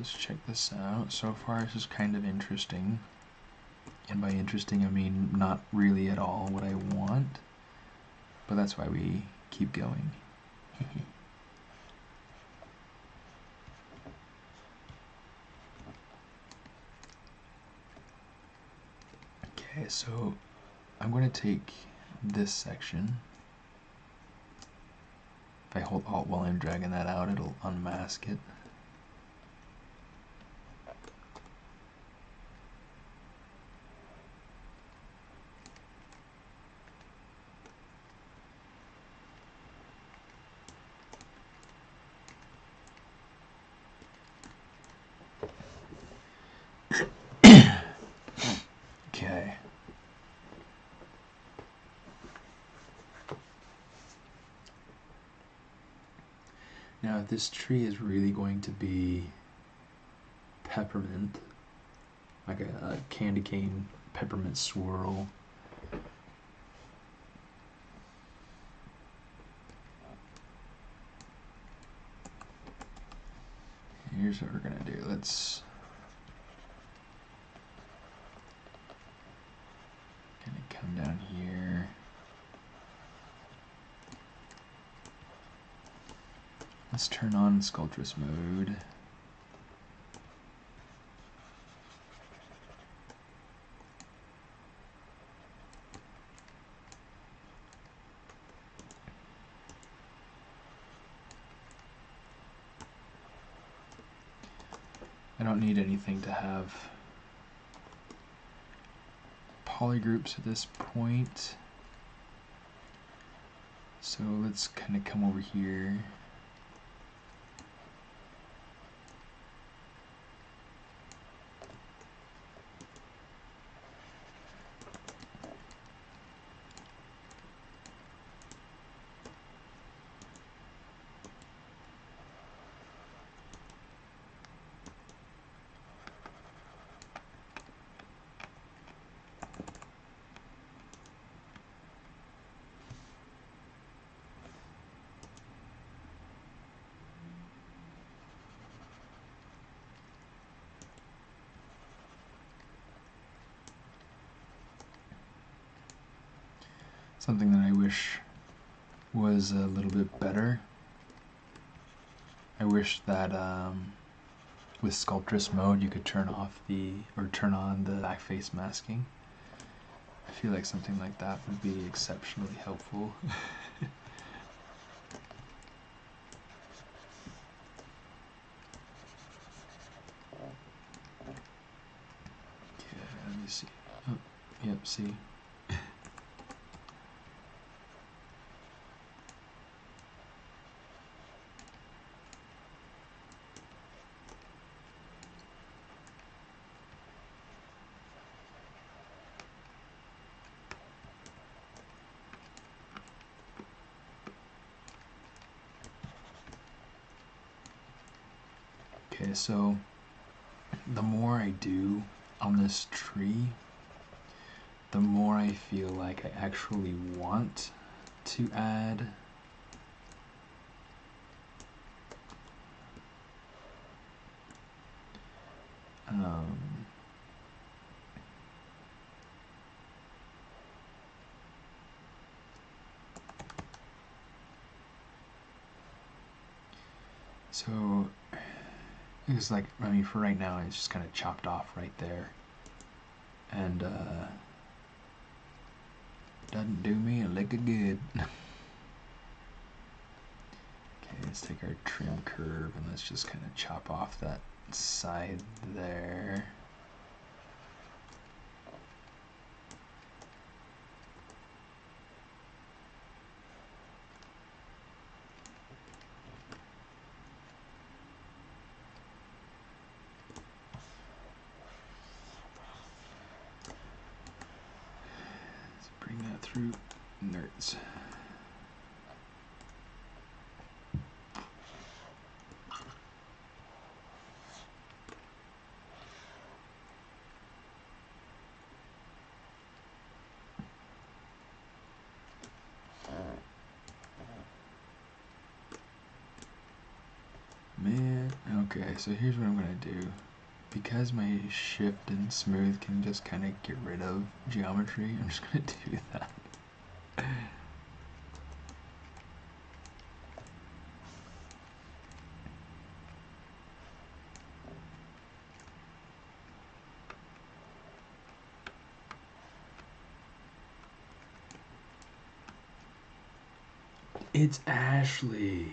Let's check this out. So far, this is kind of interesting. And by interesting, I mean not really at all what I want. But that's why we keep going. okay, so I'm going to take this section. If I hold Alt while I'm dragging that out, it'll unmask it. Now, if this tree is really going to be peppermint, like a, a candy cane peppermint swirl, here's what we're gonna do. Let's kind of come down here. Let's turn on Sculptris mode. I don't need anything to have polygroups at this point. So let's kind of come over here. something that I wish was a little bit better. I wish that um, with Sculptris mode you could turn off the, or turn on the back face masking. I feel like something like that would be exceptionally helpful. Okay, let me see. Oh, yep, see. Okay, so the more I do on this tree, the more I feel like I actually want to add um, so like I mean for right now it's just kind of chopped off right there and uh doesn't do me a lick of good. okay, let's take our trim curve and let's just kind of chop off that side there. Let's bring that through nerds. Man, okay, so here's what I'm gonna do. Because my shift and smooth can just kind of get rid of geometry, I'm just gonna do that. It's Ashley.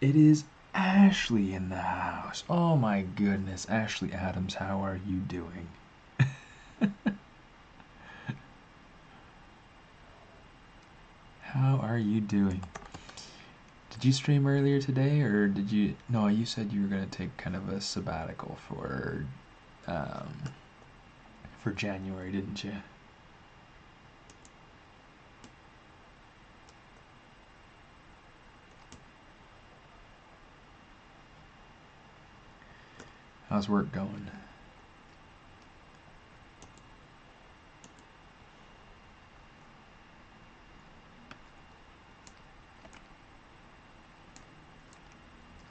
It is Ashley in the house. Oh my goodness, Ashley Adams, how are you doing? how are you doing? Did you stream earlier today or did you No, you said you were going to take kind of a sabbatical for um for January, didn't you? How's work going?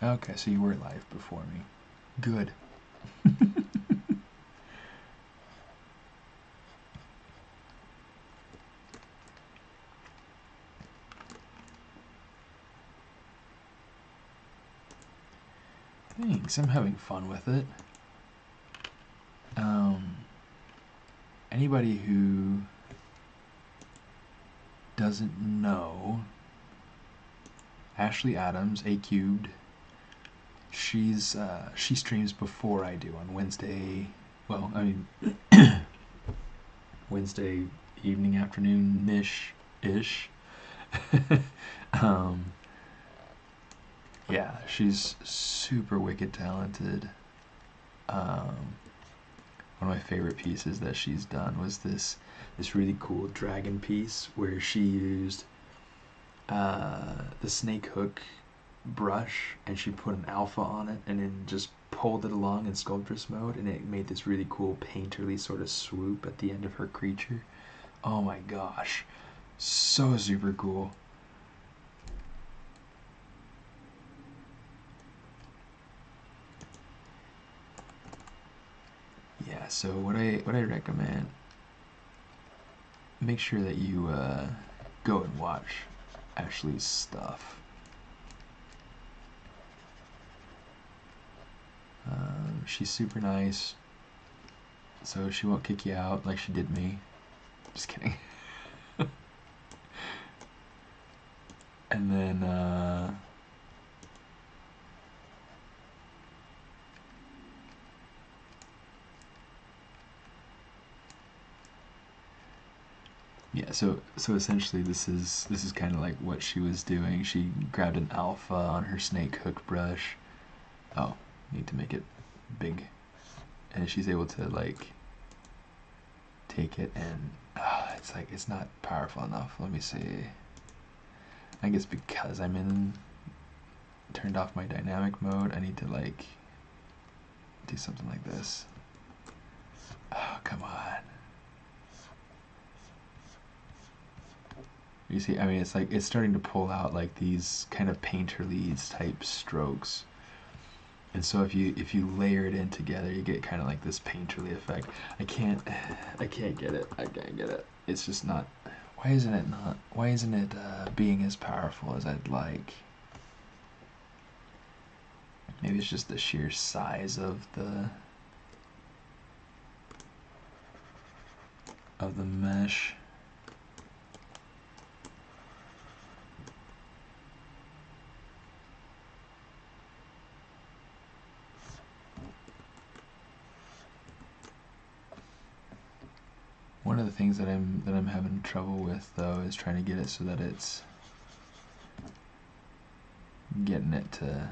Okay, so you were live before me. Good. I'm having fun with it. Um, anybody who doesn't know Ashley Adams, A cubed, she's uh, she streams before I do on Wednesday. Well, I mean Wednesday evening, afternoon ish ish. um, yeah, she's super wicked talented. Um, one of my favorite pieces that she's done was this this really cool dragon piece where she used uh, the snake hook brush and she put an alpha on it and then just pulled it along in Sculptris mode and it made this really cool painterly sort of swoop at the end of her creature. Oh my gosh. So super cool. Yeah, so what I what I recommend make sure that you uh, go and watch Ashley's stuff. Um, she's super nice, so she won't kick you out like she did me. Just kidding. and then uh, yeah so so essentially this is this is kind of like what she was doing. She grabbed an alpha on her snake hook brush. Oh need to make it big. And she's able to like take it and uh, it's like it's not powerful enough. Let me see. I guess because I'm in turned off my dynamic mode I need to like do something like this. Oh come on you see I mean it's like it's starting to pull out like these kind of painterly type strokes. And so if you if you layer it in together you get kind of like this painterly effect. I can't I can't get it. I can't get it. It's just not why isn't it not why isn't it uh, being as powerful as I'd like? Maybe it's just the sheer size of the of the mesh One of the things that I'm that I'm having trouble with though is trying to get it so that it's getting it to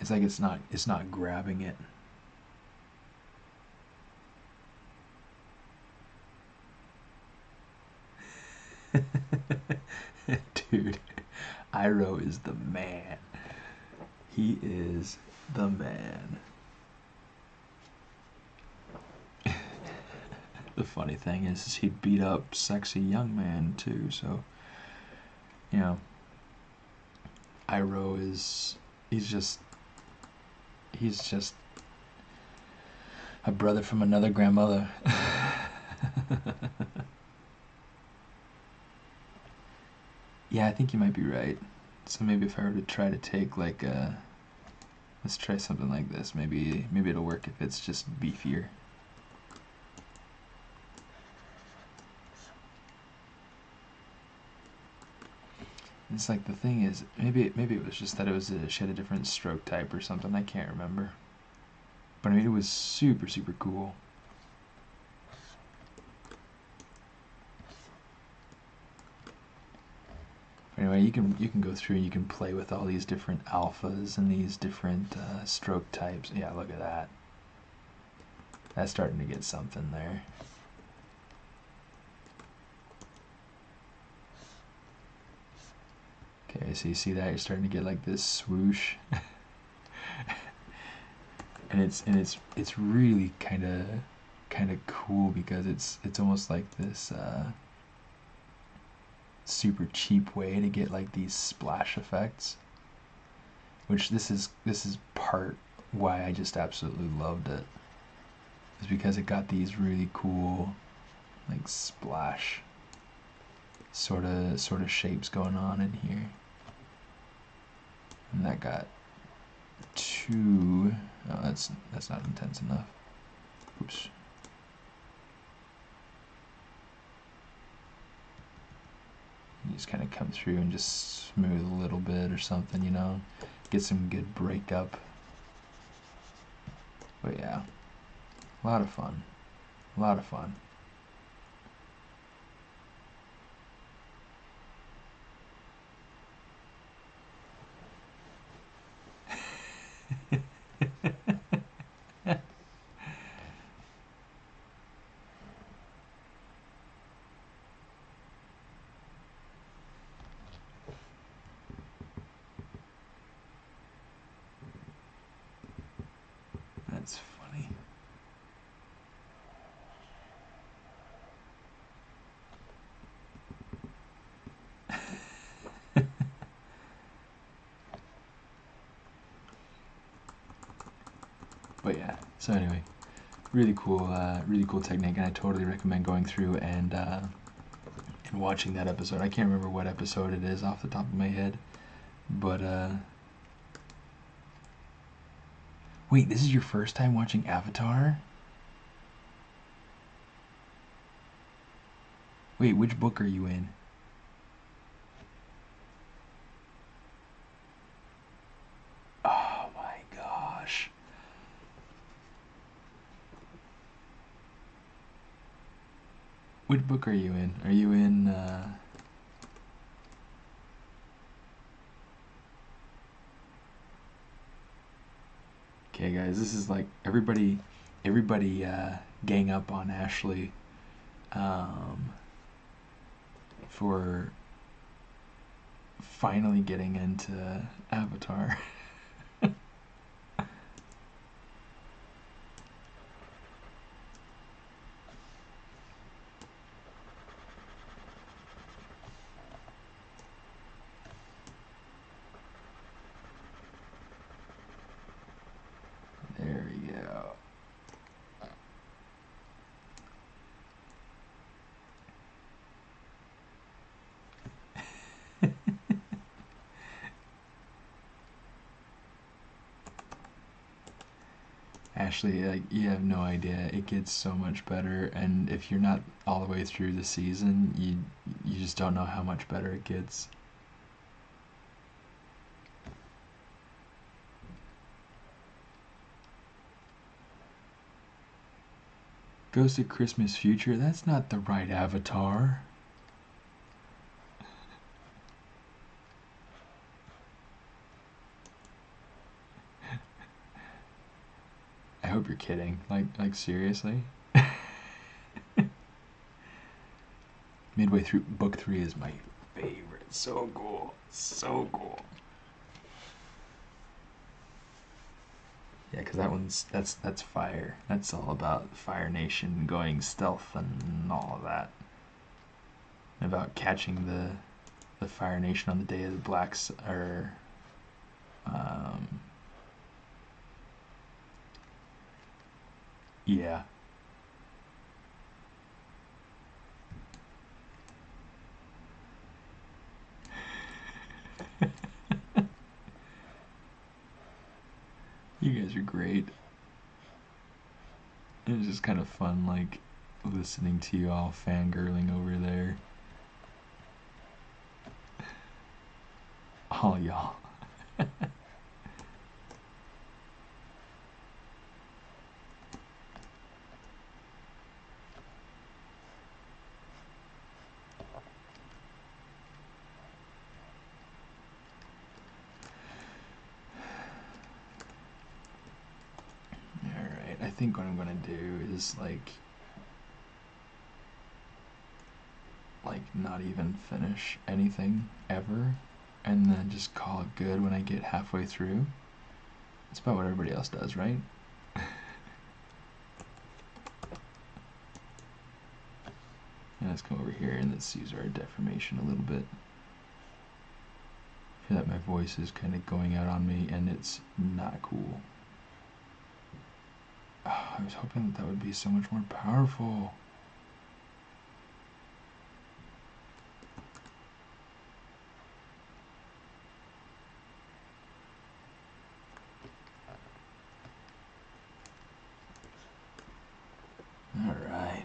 It's like it's not it's not grabbing it. Dude, Iro is the man. He is the man. the funny thing is, is he beat up sexy young man too, so you know Iro is he's just he's just a brother from another grandmother. yeah, I think you might be right. So maybe if I were to try to take like a Let's try something like this. Maybe maybe it'll work if it's just beefier. It's like the thing is, maybe maybe it was just that it was a, she had a different stroke type or something. I can't remember. But I mean, it was super super cool. Anyway, you can you can go through and you can play with all these different alphas and these different uh, stroke types. Yeah, look at that. That's starting to get something there. Okay, so you see that you're starting to get like this swoosh, and it's and it's it's really kind of kind of cool because it's it's almost like this. Uh, super cheap way to get like these splash effects which this is this is part why I just absolutely loved it is because it got these really cool like splash sort of sort of shapes going on in here. And that got two oh that's that's not intense enough. Oops You just kind of come through and just smooth a little bit or something, you know, get some good breakup. But yeah, a lot of fun, a lot of fun. but yeah so anyway really cool uh, really cool technique and I totally recommend going through and uh, and watching that episode I can't remember what episode it is off the top of my head but uh, Wait, this is your first time watching Avatar? Wait, which book are you in? Oh my gosh. Which book are you in? Are you in uh Okay guys, this is like everybody everybody uh gang up on Ashley um for finally getting into Avatar. there we go. Like you have no idea. It gets so much better, and if you're not all the way through the season, you you just don't know how much better it gets. Ghost of Christmas Future. That's not the right Avatar. You're kidding. Like, like seriously. Midway through book three is my favorite. So cool. So cool. Yeah, because that one's that's that's fire. That's all about Fire Nation going stealth and all of that. About catching the the Fire Nation on the day of the Blacks or um, yeah. You guys are great. It was just kind of fun, like, listening to you all fangirling over there. All y'all. Alright, I think what I'm gonna do is, like, like, not even finish anything ever, and then just call it good when I get halfway through. That's about what everybody else does, right? And let's come over here and let's use our deformation a little bit. I feel like my voice is kind of going out on me and it's not cool. I was hoping that that would be so much more powerful. All right.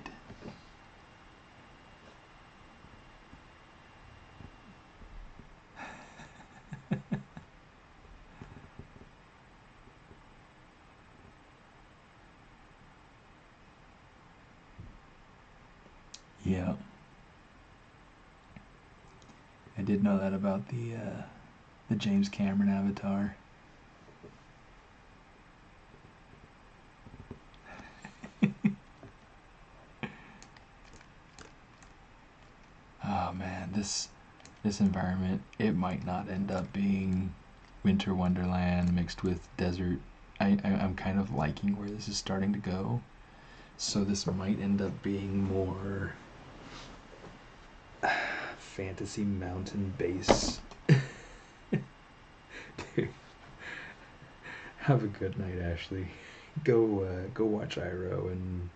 Yeah. I know that about the uh, the James Cameron Avatar. oh man, this this environment it might not end up being winter wonderland mixed with desert. I, I I'm kind of liking where this is starting to go. So this might end up being more fantasy mountain base. Dude. Have a good night, Ashley. Go uh, go watch Iro and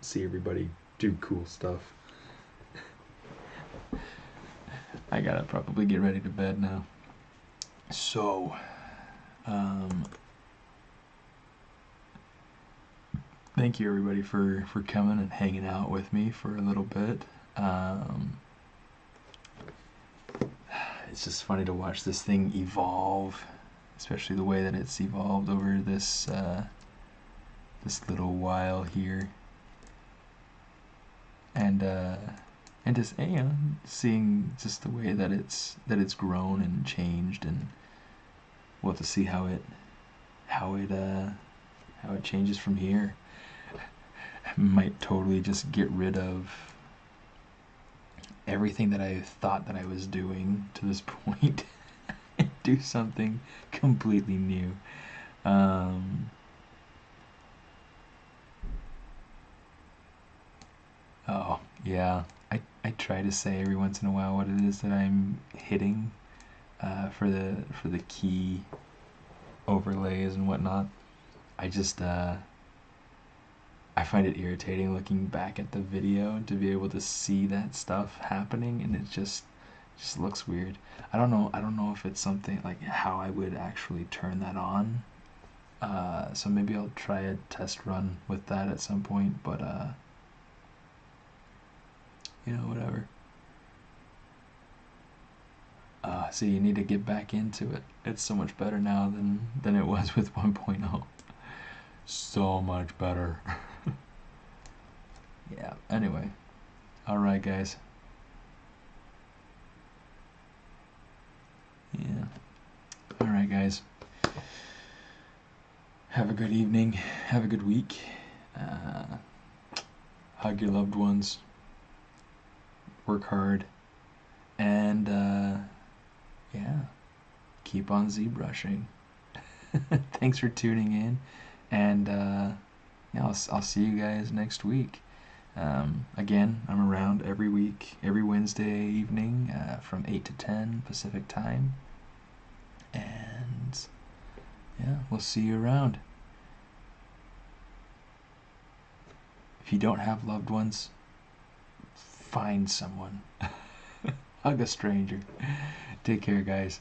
see everybody do cool stuff. I gotta probably get ready to bed now. So, um, thank you everybody for for coming and hanging out with me for a little bit. Um, it's just funny to watch this thing evolve, especially the way that it's evolved over this uh, this little while here, and uh, and just seeing just the way that it's that it's grown and changed, and we'll have to see how it how it uh, how it changes from here. Might totally just get rid of everything that I thought that I was doing to this point and do something completely new. Um, oh, yeah. I, I try to say every once in a while what it is that I'm hitting uh, for the for the key overlays and whatnot. I just uh, I find it irritating looking back at the video to be able to see that stuff happening and it just just looks weird. I don't know I don't know if it's something like how I would actually turn that on. Uh, so maybe I'll try a test run with that at some point, but uh, you know, whatever. Uh, so you need to get back into it. It's so much better now than than it was with 1.0. So much better. yeah, anyway. Alright, guys. Yeah. Alright, guys. Have a good evening. Have a good week. Uh, hug your loved ones. Work hard. And, uh, yeah, keep on ZBrushing. Thanks for tuning in. And, uh, yeah, I'll, I'll see you guys next week. Um, again, I'm around every week, every Wednesday evening uh, from 8 to 10 Pacific time. And yeah, we'll see you around. If you don't have loved ones, find someone. Hug a stranger. Take care, guys.